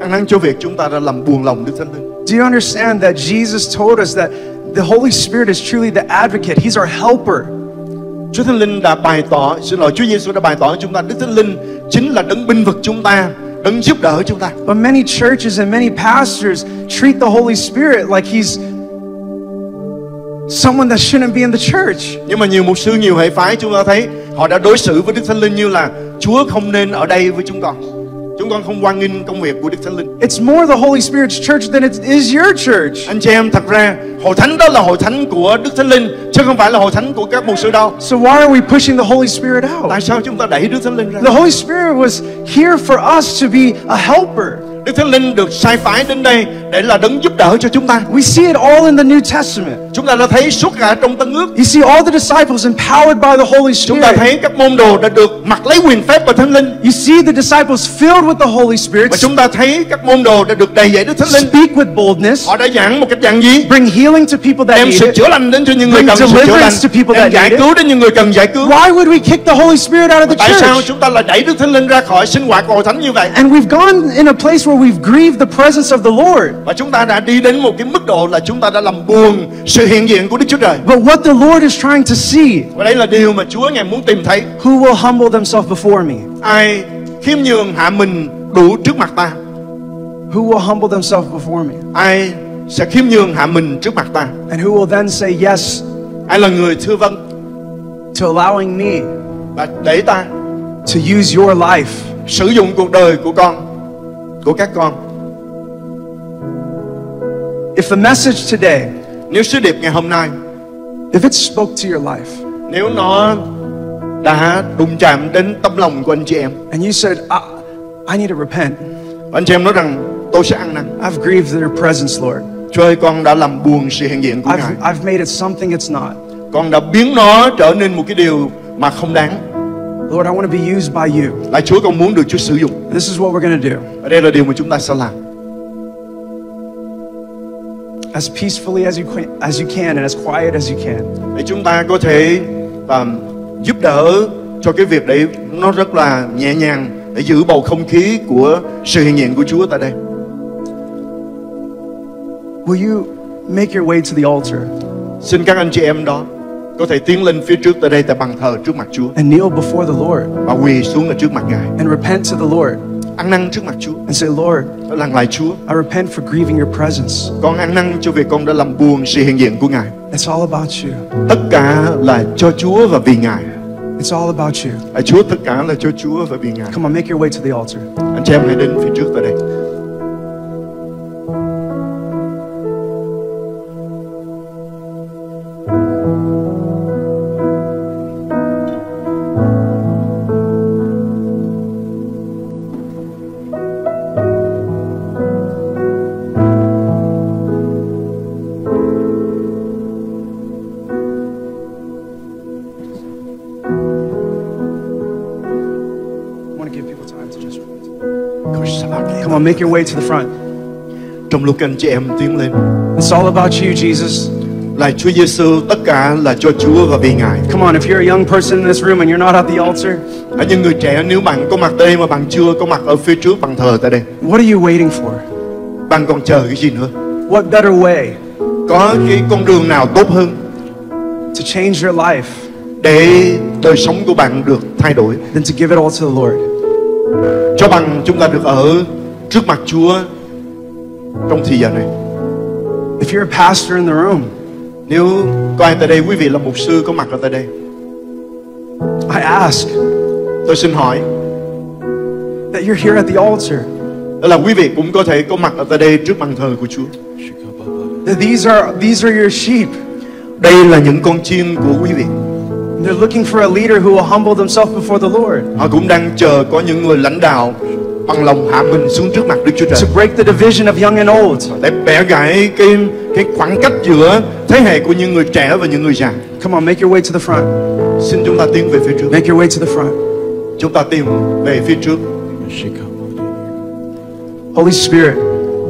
Ăn năn cho việc chúng ta đã làm buồn lòng Đức Thánh Linh. Do you understand that Jesus told us that the Holy Spirit is truly the advocate? He's our helper. Chúa Thánh Linh đã bày tỏ, xin lỗi Chúa Giêsu đã bày tỏ chúng ta Đức Thánh Linh chính là đấng binh vực chúng ta đấng giúp đỡ chúng ta. But many churches and many pastors treat the Holy Spirit like he's someone that shouldn't be in the church. Nhưng mà nhiều mục sư, nhiều hệ phái chúng ta thấy họ đã đối xử với Đức Thánh Linh như là Chúa không nên ở đây với chúng con. Chúng con không hoan nghênh công việc của Đức Thánh Linh. It's more the Holy Spirit's church than it is your church. Anh chị em thật ra hội thánh đó là hội thánh của Đức Thánh Linh chứ không phải là hội thánh của các mục sư đâu. So why are we pushing the Holy Spirit out? Tại sao chúng ta đẩy Đức Thánh Linh ra? The Holy Spirit was here for us to be a helper. Đức Thánh Linh được sai phái đến đây để là đấng giúp đỡ cho chúng ta. We see it all in the New Testament. Chúng ta đã thấy suốt cả trong Tân ước. You see all the disciples empowered by the Holy Chúng ta Spirit. thấy các môn đồ đã được mặc lấy quyền phép của Thánh Linh. You see the disciples filled with the Holy Spirit Và chúng ta thấy các môn đồ đã được đầy dẫy Đức Thánh Linh. speak with boldness, Họ đã giảng một cách giảng gì? bring healing to people that Đem need sự it. chữa lành đến cho những người Bring cần sự chữa lành. to people Đem that giải cứu đến những người cần giải cứu. Why would we kick the Holy Spirit out of the Tại sao church? chúng ta lại đẩy Đức Thánh Linh ra khỏi sinh hoạt của hội thánh như vậy? And we've gone in a place where we've grieved the presence of the Lord. Và chúng ta đã đi đến một cái mức độ là chúng ta đã làm buồn sự hiện diện của Đức Chúa Trời. But what the Lord is trying to see, Và đây là điều mà Chúa ngài muốn tìm thấy. who will humble themselves before me? Ai khiêm nhường hạ mình đủ trước mặt ta? Who will humble themselves before me? Ai sẽ khiêm nhường hạ mình trước mặt ta? And who will then say yes Ai là người thưa vâng to allowing me và để ta to use your life sử dụng cuộc đời của con, của các con. If the message today, Nếu sứ điệp ngày hôm nay, if it spoke to your life, nếu nó đã đụng chạm đến tấm lòng của anh chị em, and you said, I, I need to repent, anh chị em nói rằng tôi sẽ ăn năn. I've grieved your presence, Lord. Chúa ơi, con đã làm buồn sự hiện diện của I've, Ngài. I've made it something it's not. Con đã biến nó trở nên một cái điều mà không đáng. Lord, I want to be used by you. Là Chúa con muốn được Chúa sử dụng. This is what we're going to do. Và đây là điều mà chúng ta sẽ làm. As peacefully as you, can, as you can and as quiet as you can. Để chúng ta có thể um, giúp đỡ cho cái việc đấy nó rất là nhẹ nhàng để giữ bầu không khí của sự hiện diện của Chúa tại đây. Will you make your way to the altar Xin các anh chị em đó có thể tiến lên phía trước tại đây tại bàn thờ trước mặt Chúa and kneel before the Lord và quỳ xuống ở trước mặt Ngài. and repent to the Lord Ăn năn trước mặt Chúa. and say, Lord, Lặng lại Chúa. I repent for grieving your presence. Con ăn năn cho việc con đã làm buồn sự hiện diện của Ngài. It's all about you. Tất cả là cho Chúa và vì Ngài. It's all about you. Chúa tất cả là cho Chúa và vì Ngài. Come on, make your way to the altar. Anh chị em hãy đến phía trước tại đây. Make your way to the front. Trong lúc anh chị em tiến lên, It's all about you, Jesus. Lạy Chúa Giêsu, tất cả là cho Chúa và vì Ngài. Come on, if you're a young person in this room and you're not at the altar, Hãy những người trẻ nếu bạn có mặt đây mà bạn chưa có mặt ở phía trước bàn thờ tại đây, what are you waiting for? bạn còn chờ cái gì nữa? What better way Có cái con đường nào tốt hơn to change your life để đời sống của bạn được thay đổi? than to give it all to the Lord? Cho bằng chúng ta được ở trước mặt Chúa trong thời giờ này. If you're a pastor in the room, Nếu có ai tại đây, quý vị là mục sư có mặt ở tại đây, I ask tôi xin hỏi that you're here at the altar. đó là quý vị cũng có thể có mặt ở tại đây trước bàn thờ của Chúa. That these are these are your sheep. Đây là những con chiên của quý vị. They're looking for a leader who will humble themselves before the Lord Họ cũng đang chờ có những người lãnh đạo bằng lòng hạ mình xuống trước mặt Đức Chúa Trời to break the division of young and old. để bẻ gãy cái cái khoảng cách giữa thế hệ của những người trẻ và những người già. Come on, make your way to the front. Xin chúng ta tiến về phía trước. Make your way to the front. Chúng ta tiến về phía trước. Holy Spirit,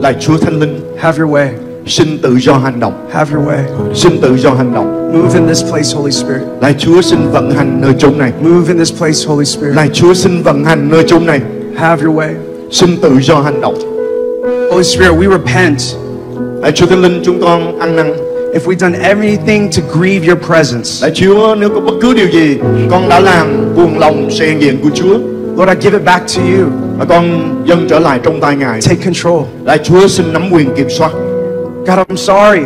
Là Chúa Thánh Linh, have your way. xin tự do hành động, Have your way. xin tự do hành động. Move in this place, Holy Spirit. Là Chúa xin vận hành nơi chốn này. Move in this place, Holy Spirit. Là Chúa xin vận hành nơi chốn này. Have your way. Xin tự do hành động. Holy Spirit, we repent Lạy Chúa Thánh Linh, chúng con ăn năn. if we've done everything to grieve your presence. Lạy Chúa, nếu có bất cứ điều gì con đã làm buồn lòng sự hiện diện của Chúa, Lord, I give it back to you. và con dâng trở lại trong tay Ngài. Take control. Lạy Chúa xin nắm quyền kiểm soát. God, I'm sorry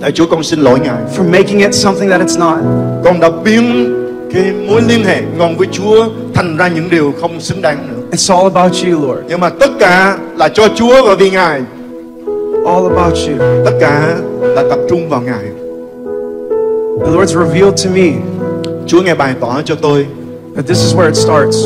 Lạy Chúa con xin lỗi Ngài. for making it something that it's not. Con đã biến cái mối liên hệ ngon với Chúa thành ra những điều không xứng đáng nữa. It's all about you, Lord. Nhưng mà tất cả là cho Chúa và vì Ngài. All about you. Tất cả là tập trung vào Ngài. The Lord's revealed to me Chúa nghe bày tỏ cho tôi that this is where it starts.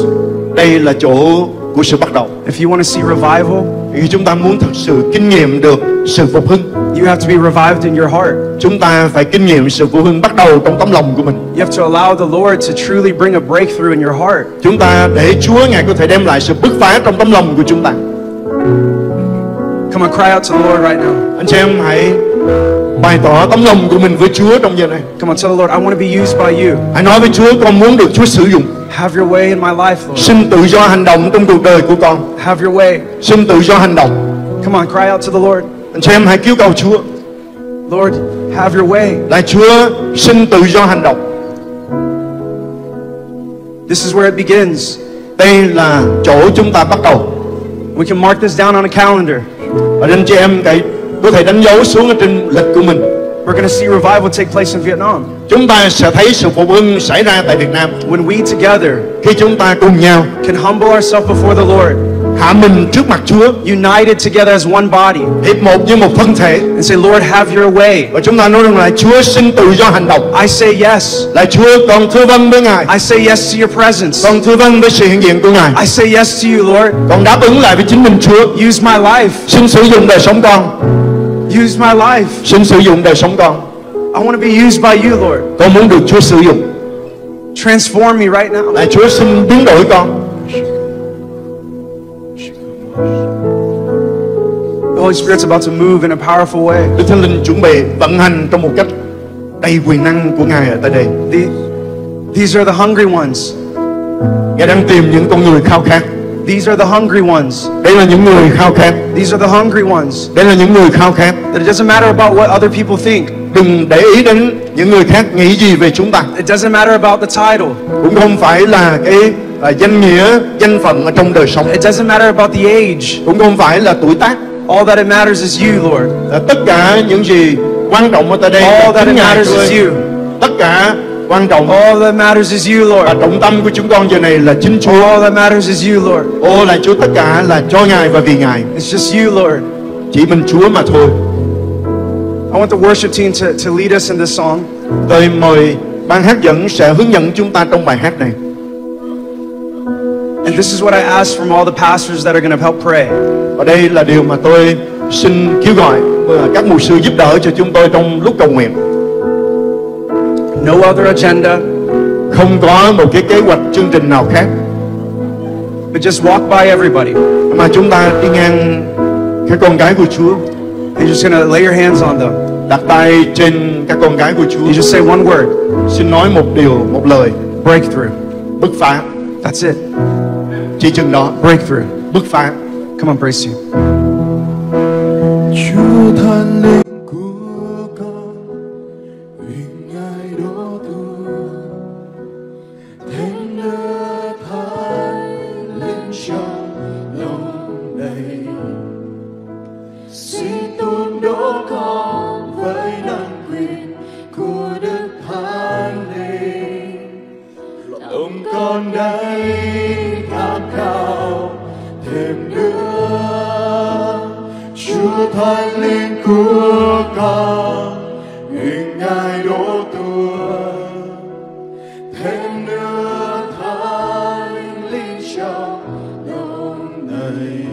đây là chỗ của sự bắt đầu. If you want to see revival, Khi chúng ta muốn thực sự kinh nghiệm được sự phục hưng, you have to be revived in your heart. chúng ta phải kinh nghiệm sự phục hưng bắt đầu trong tấm lòng của mình. You have to allow the Lord to truly bring a breakthrough in your heart. Chúng ta để Chúa ngài có thể đem lại sự bứt phá trong tấm lòng của chúng ta. Come on, cry out to the Lord right now. Anh chị em hãy bày tỏ tấm lòng của mình với Chúa trong giờ này. Come on, tell the Lord, I want to be used by you. Hãy nói với Chúa con muốn được Chúa sử dụng. Have your way in my life, Lord. Xin tự do hành động trong cuộc đời của con. Have your way. Xin tự do hành động. Come on, cry out to the Lord. Anh chị em hãy kêu cầu Chúa. Lord, have your way. Là Chúa xin tự do hành động. This is where it begins. Đây là chỗ chúng ta bắt đầu. We can mark this down on a calendar. Và anh chị em cái có thể đánh dấu xuống ở trên lịch của mình. We're going to see revival take place in Vietnam. Chúng ta sẽ thấy sự phục hưng xảy ra tại Việt Nam When we together khi chúng ta cùng nhau can humble ourselves before the Lord, hạ mình trước mặt Chúa, united together as one body, hiệp một như một thân thể and say, Lord, have your way. và chúng ta nói rằng là Chúa xin tự do hành động. I say yes. Là Chúa con thưa vâng với Ngài, I say yes to your presence. con thưa vâng với sự hiện diện của Ngài. I say yes to you, Lord. Con đáp ứng lại với chính mình Chúa. Use my life. Xin sử dụng đời sống con, Use my life. xin sử dụng đời sống con. I want to be used by you, Lord. Con muốn được Chúa sử dụng. Transform me right now. Là Chúa xin biến đổi con. Holy Spirit's about to move in a powerful way. Đức Thánh Linh chuẩn bị vận hành trong một cách đầy quyền năng của Ngài ở tại đây. The, these are the hungry ones. Ngài đang tìm những con người khao khát. These are the hungry ones. Đây là những người khao khát. These are the hungry ones. Đây là những người khao khát. That it doesn't matter about what other people think. Đừng để ý đến những người khác nghĩ gì về chúng ta. It doesn't matter about the title. Cũng không phải là cái à, danh nghĩa, danh phận ở trong đời sống. It doesn't matter about the age. Cũng không phải là tuổi tác. All that it matters is you, Lord. À, tất cả những gì quan trọng ở tại đây All là that it matters is you. Tất cả quan trọng All that matters is you, và Lord. trọng tâm của chúng con giờ này là chính Chúa. All that matters is you, Lord. Ô là Chúa tất cả là cho Ngài và vì Ngài. It's just you, Lord. Chỉ mình Chúa mà thôi. I want the worship team to, to lead us in this song. Tôi mời ban hát dẫn sẽ hướng dẫn chúng ta trong bài hát này. And this is what I ask from all the pastors that are going to help pray. Và đây là điều mà tôi xin kêu gọi và các mục sư giúp đỡ cho chúng tôi trong lúc cầu nguyện. No other agenda, Không có một cái kế hoạch chương trình nào khác but just walk by everybody. mà chúng ta đi ngang các con gái của Chúa, You're just going to lay your hands on them. đặt tay trên các con gái của Chúa. You just say one word Xin nói một điều, một lời, breakthrough. bứt phá. That's it. Chỉ chừng đó, Breakthrough. bứt phá. Come on, praise you. Chúa thần linh lòng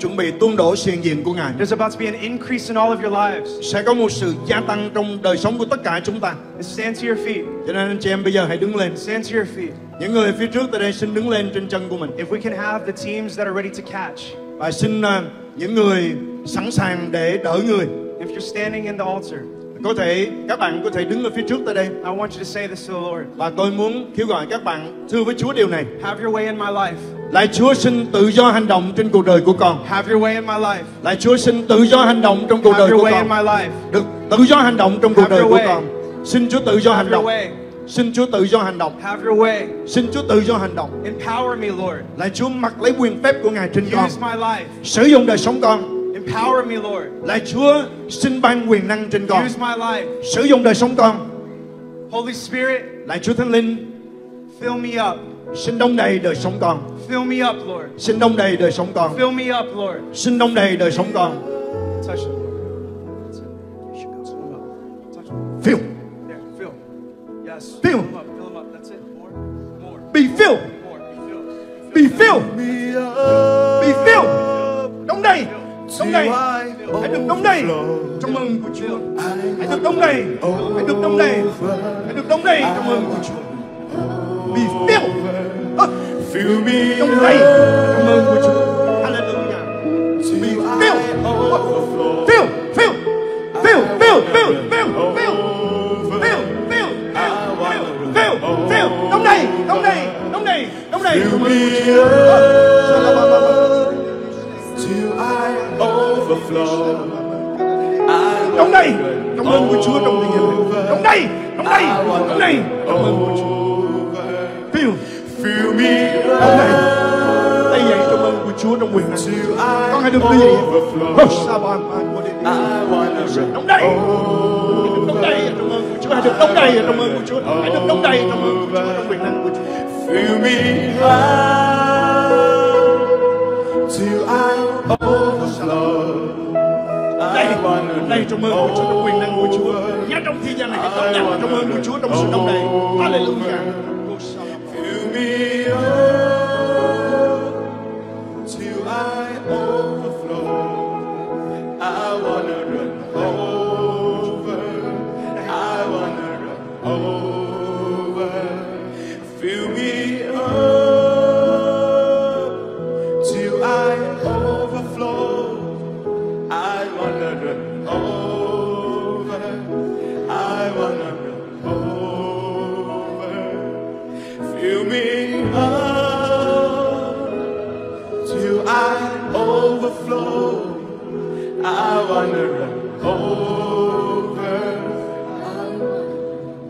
chuẩn bị tuôn đổ sự hiện diện của Ngài. There's about to be an increase in all of your lives. Sẽ có một sự gia tăng trong đời sống của tất cả chúng ta. And stand to your feet. Cho nên anh chị em bây giờ hãy đứng lên. Stand to your feet. Những người phía trước tại đây xin đứng lên trên chân của mình. If we can have the teams that are ready to catch. Và xin à, những người sẵn sàng để đỡ người. If you're standing in the altar, Có thể các bạn có thể đứng ở phía trước tại đây. I want you to say this to the Lord. Và tôi muốn kêu gọi các bạn thưa với Chúa điều này. Have your way in my life. Lạy Chúa xin tự do hành động trên cuộc đời của con. Have your way in my life. Lạy Chúa xin tự do hành động trong cuộc Have đời your của way in con. my life. Được tự do hành động trong cuộc Have đời của way. con. Xin Chúa tự do hành Have your động. way. Xin Chúa tự do hành động. Have your way. Xin Chúa tự do hành động. Empower me, Lord. Lạy Chúa mặc lấy quyền phép của Ngài trên con. Use my life. Sử dụng đời sống con. Empower me, Lord. Lạy Chúa xin ban quyền năng trên con. Use my life. Sử dụng đời sống con. Holy Spirit, Lạy Chúa Thánh Linh fill me up. xin đông đầy đời sống con. Fill me up, Lord. Xin đông đầy đời sống con. Fill me up, Lord. Xin đông đầy đời sống con. Touch it. Fill. Fill. There, fill. Yes. Fill. him up. Fill him up. That's it. More. More. Be filled. More. Fill. Be filled. Be filled. Đông đầy. Đông đầy. Hãy được đông đầy. Trong ơn của Chúa. Hãy được đông đầy. Hãy được đông đầy. Hãy được đông đầy trong ơn của Chúa. Be filled. Ơ, Fill me Đông đầy trong ơn của Chúa. Hallelujah. Be filled. Fill. Fill. Fill. Fill. Fill. Fill. Fill. Fill. Fill. Fill. Fill. Fill. Fill. Đông đầy. Đông đầy. Đông đầy. Đông đầy trong ơn của Chúa. Ơ, till I overflow. I Đông đầy trong ơn của Chúa trong tình hình này. Đông đầy. Đông đầy. Đông đầy trong ơn của Chúa. Fill. Fill me Đông đầy. Tay dậy trong ơn của Chúa trong quyền năng. Con hãy được như vậy. overflow. Oh, Saban, man, wanna run Đông đầy. Đông đầy trong ơn của Chúa. Hãy được đông đầy trong ơn của Chúa. Hãy được đông đầy trong ơn của Chúa trong quyền năng của Chúa. Fill me up till I overflow. Đây, đây trong ơn của Chúa trong quyền năng của Chúa. Ngay trong thiên gian này hãy đón nhận trong ơn của Chúa trong sự đông đầy. Hallelujah. be. I wanna over.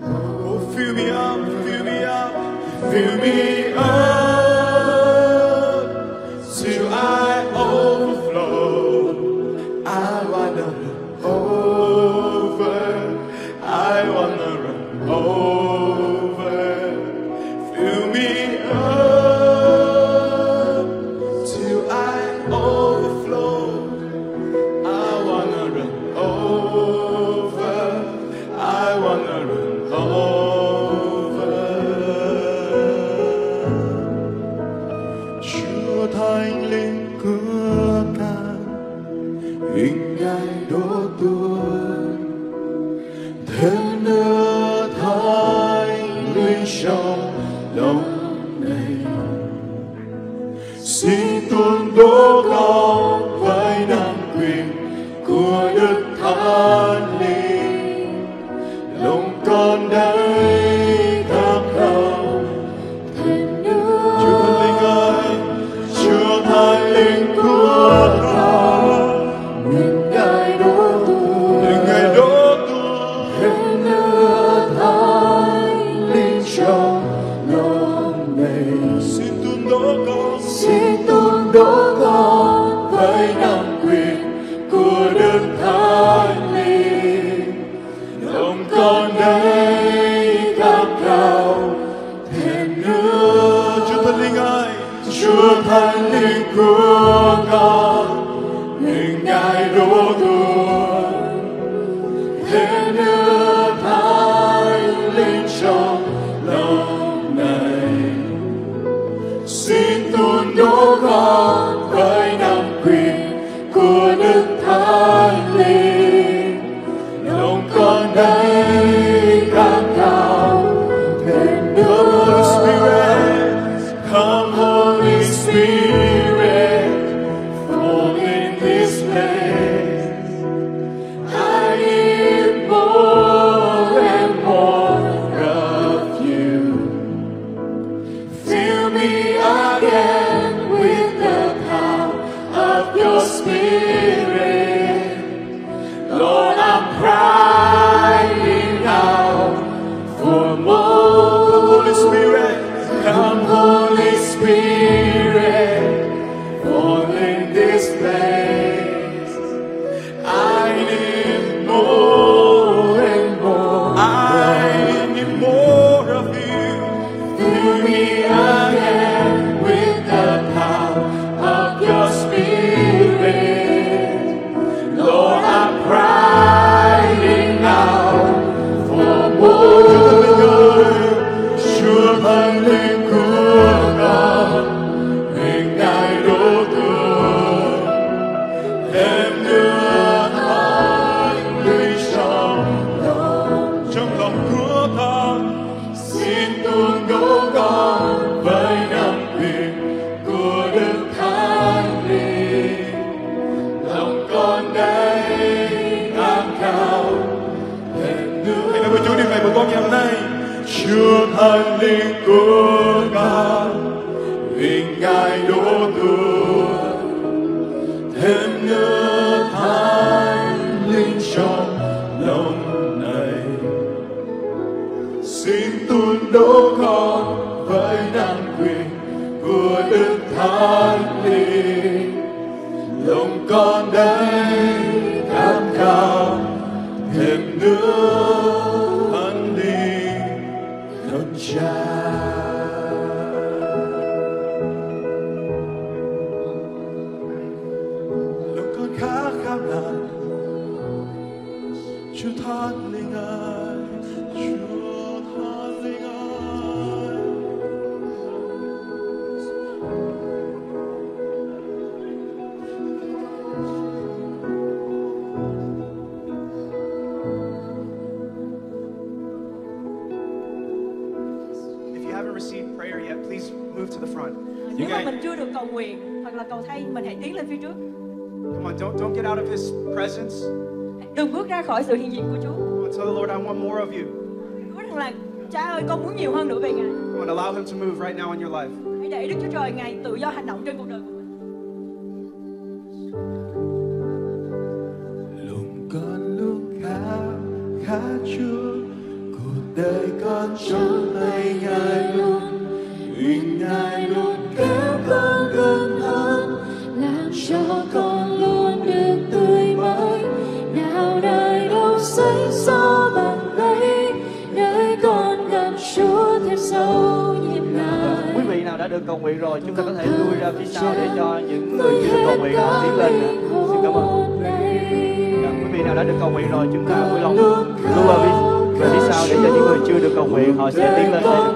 Oh, fill me up, fill me up, fill me Thêm từng bước ra khỏi sự hiện diện của Chúa. And so Lord, I want more of you. Chúa rằng là Cha ơi, con muốn nhiều hơn nữa về Ngài. And allow him to move right now in your life. Hãy để Đức Chúa Trời Ngài tự do hành động trên cuộc đời của mình. cầu nguyện rồi chúng ta có thể lui ra phía sau để cho những người chưa được cầu nguyện họ tiến lên xin cảm ơn. Dạ, quý vị nào đã được cầu nguyện rồi chúng ta vui lòng lui vào phía, về phía sau để cho những người chưa được cầu nguyện họ sẽ tiến lên. Để được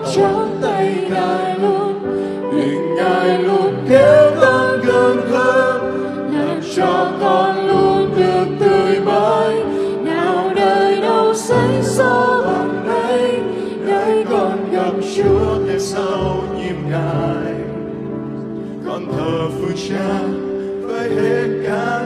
cầu nguyện cha với hết cả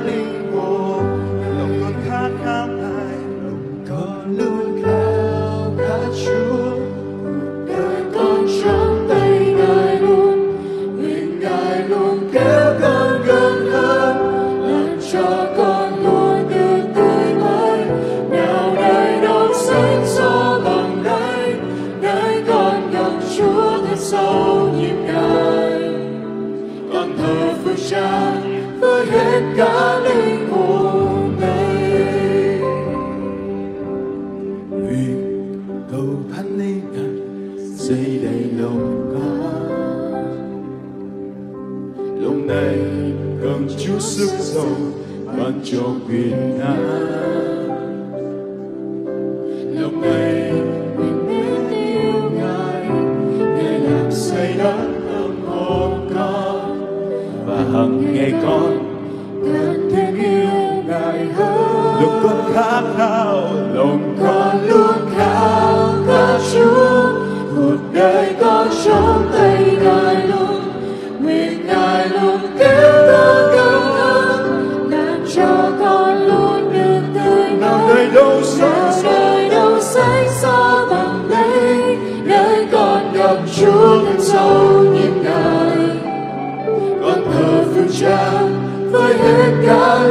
hết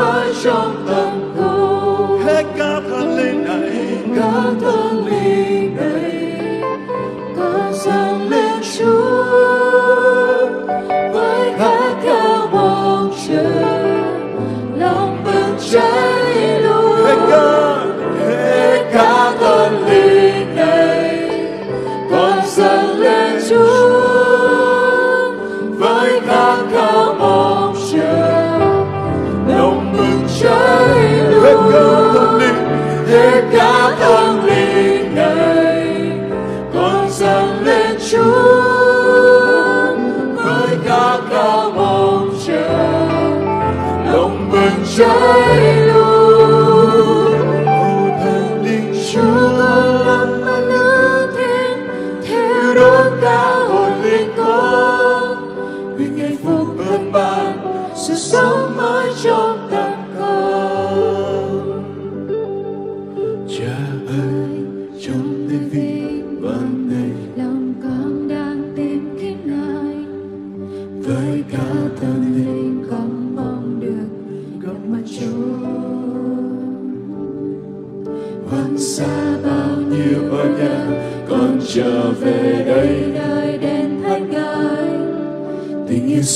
和兄弟。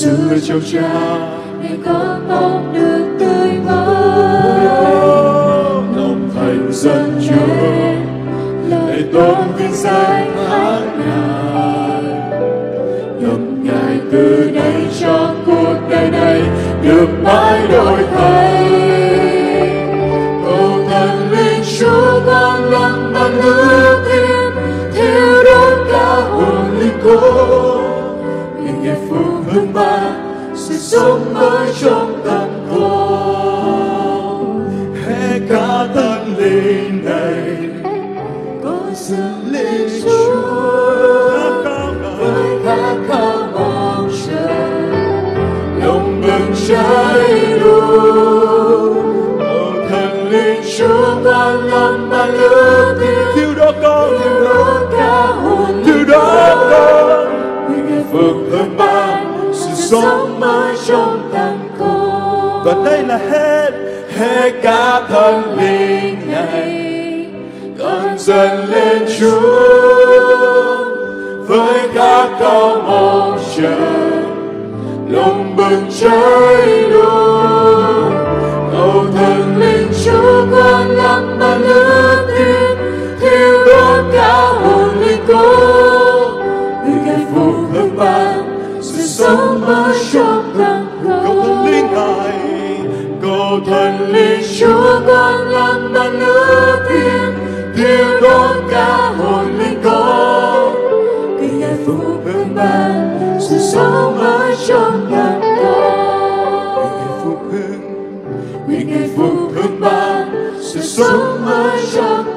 giữa châu cha. Để con mong được tươi mới. Lòng thành dân chúa. lời tôn vinh danh hát ngài. Lòng ngài từ đây cho cuộc đời này được mãi trái đũa cầu thần linh Chúa ban sự sống mới cho tang cô linh này cầu thần linh chúa con làm ban lửa thiêng thiêu đốt cả hồn linh con người kẻ phụ nhân ban sự ở trong ta somos já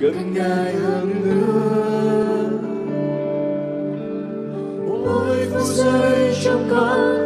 gần ngài hơn nữa. Mỗi phút giây trong con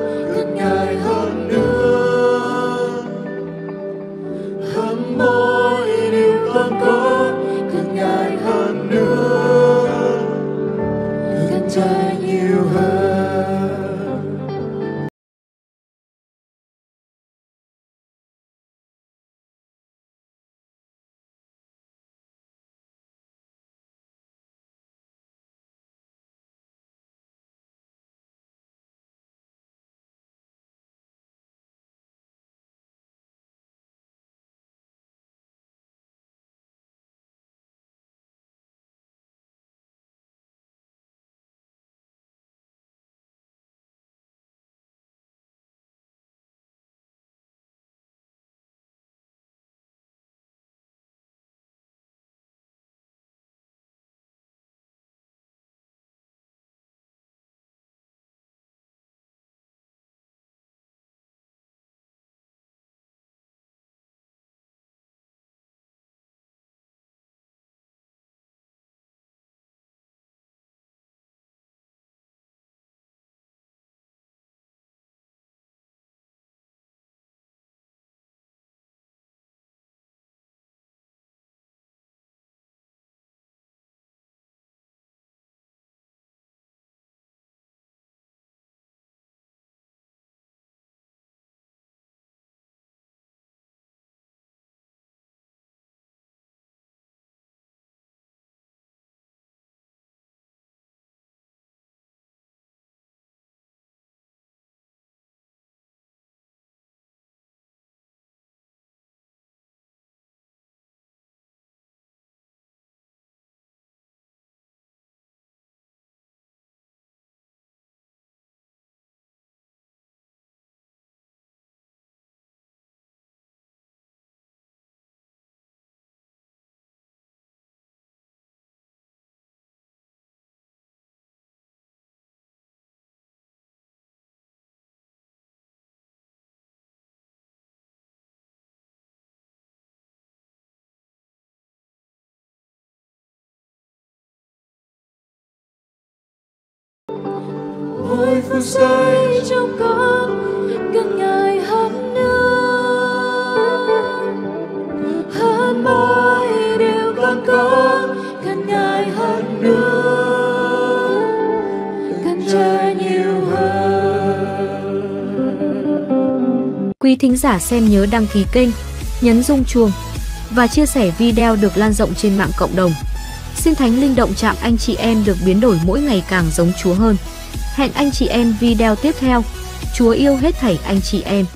mỗi phút giây trong con gần ngày hơn nữa hơn mỗi điều con có cần ngày hơn nữa cần trời nhiều hơn. Quý thính giả xem nhớ đăng ký kênh, nhấn rung chuông và chia sẻ video được lan rộng trên mạng cộng đồng. Xin Thánh Linh động chạm anh chị em được biến đổi mỗi ngày càng giống Chúa hơn. Hẹn anh chị em video tiếp theo. Chúa yêu hết thảy anh chị em.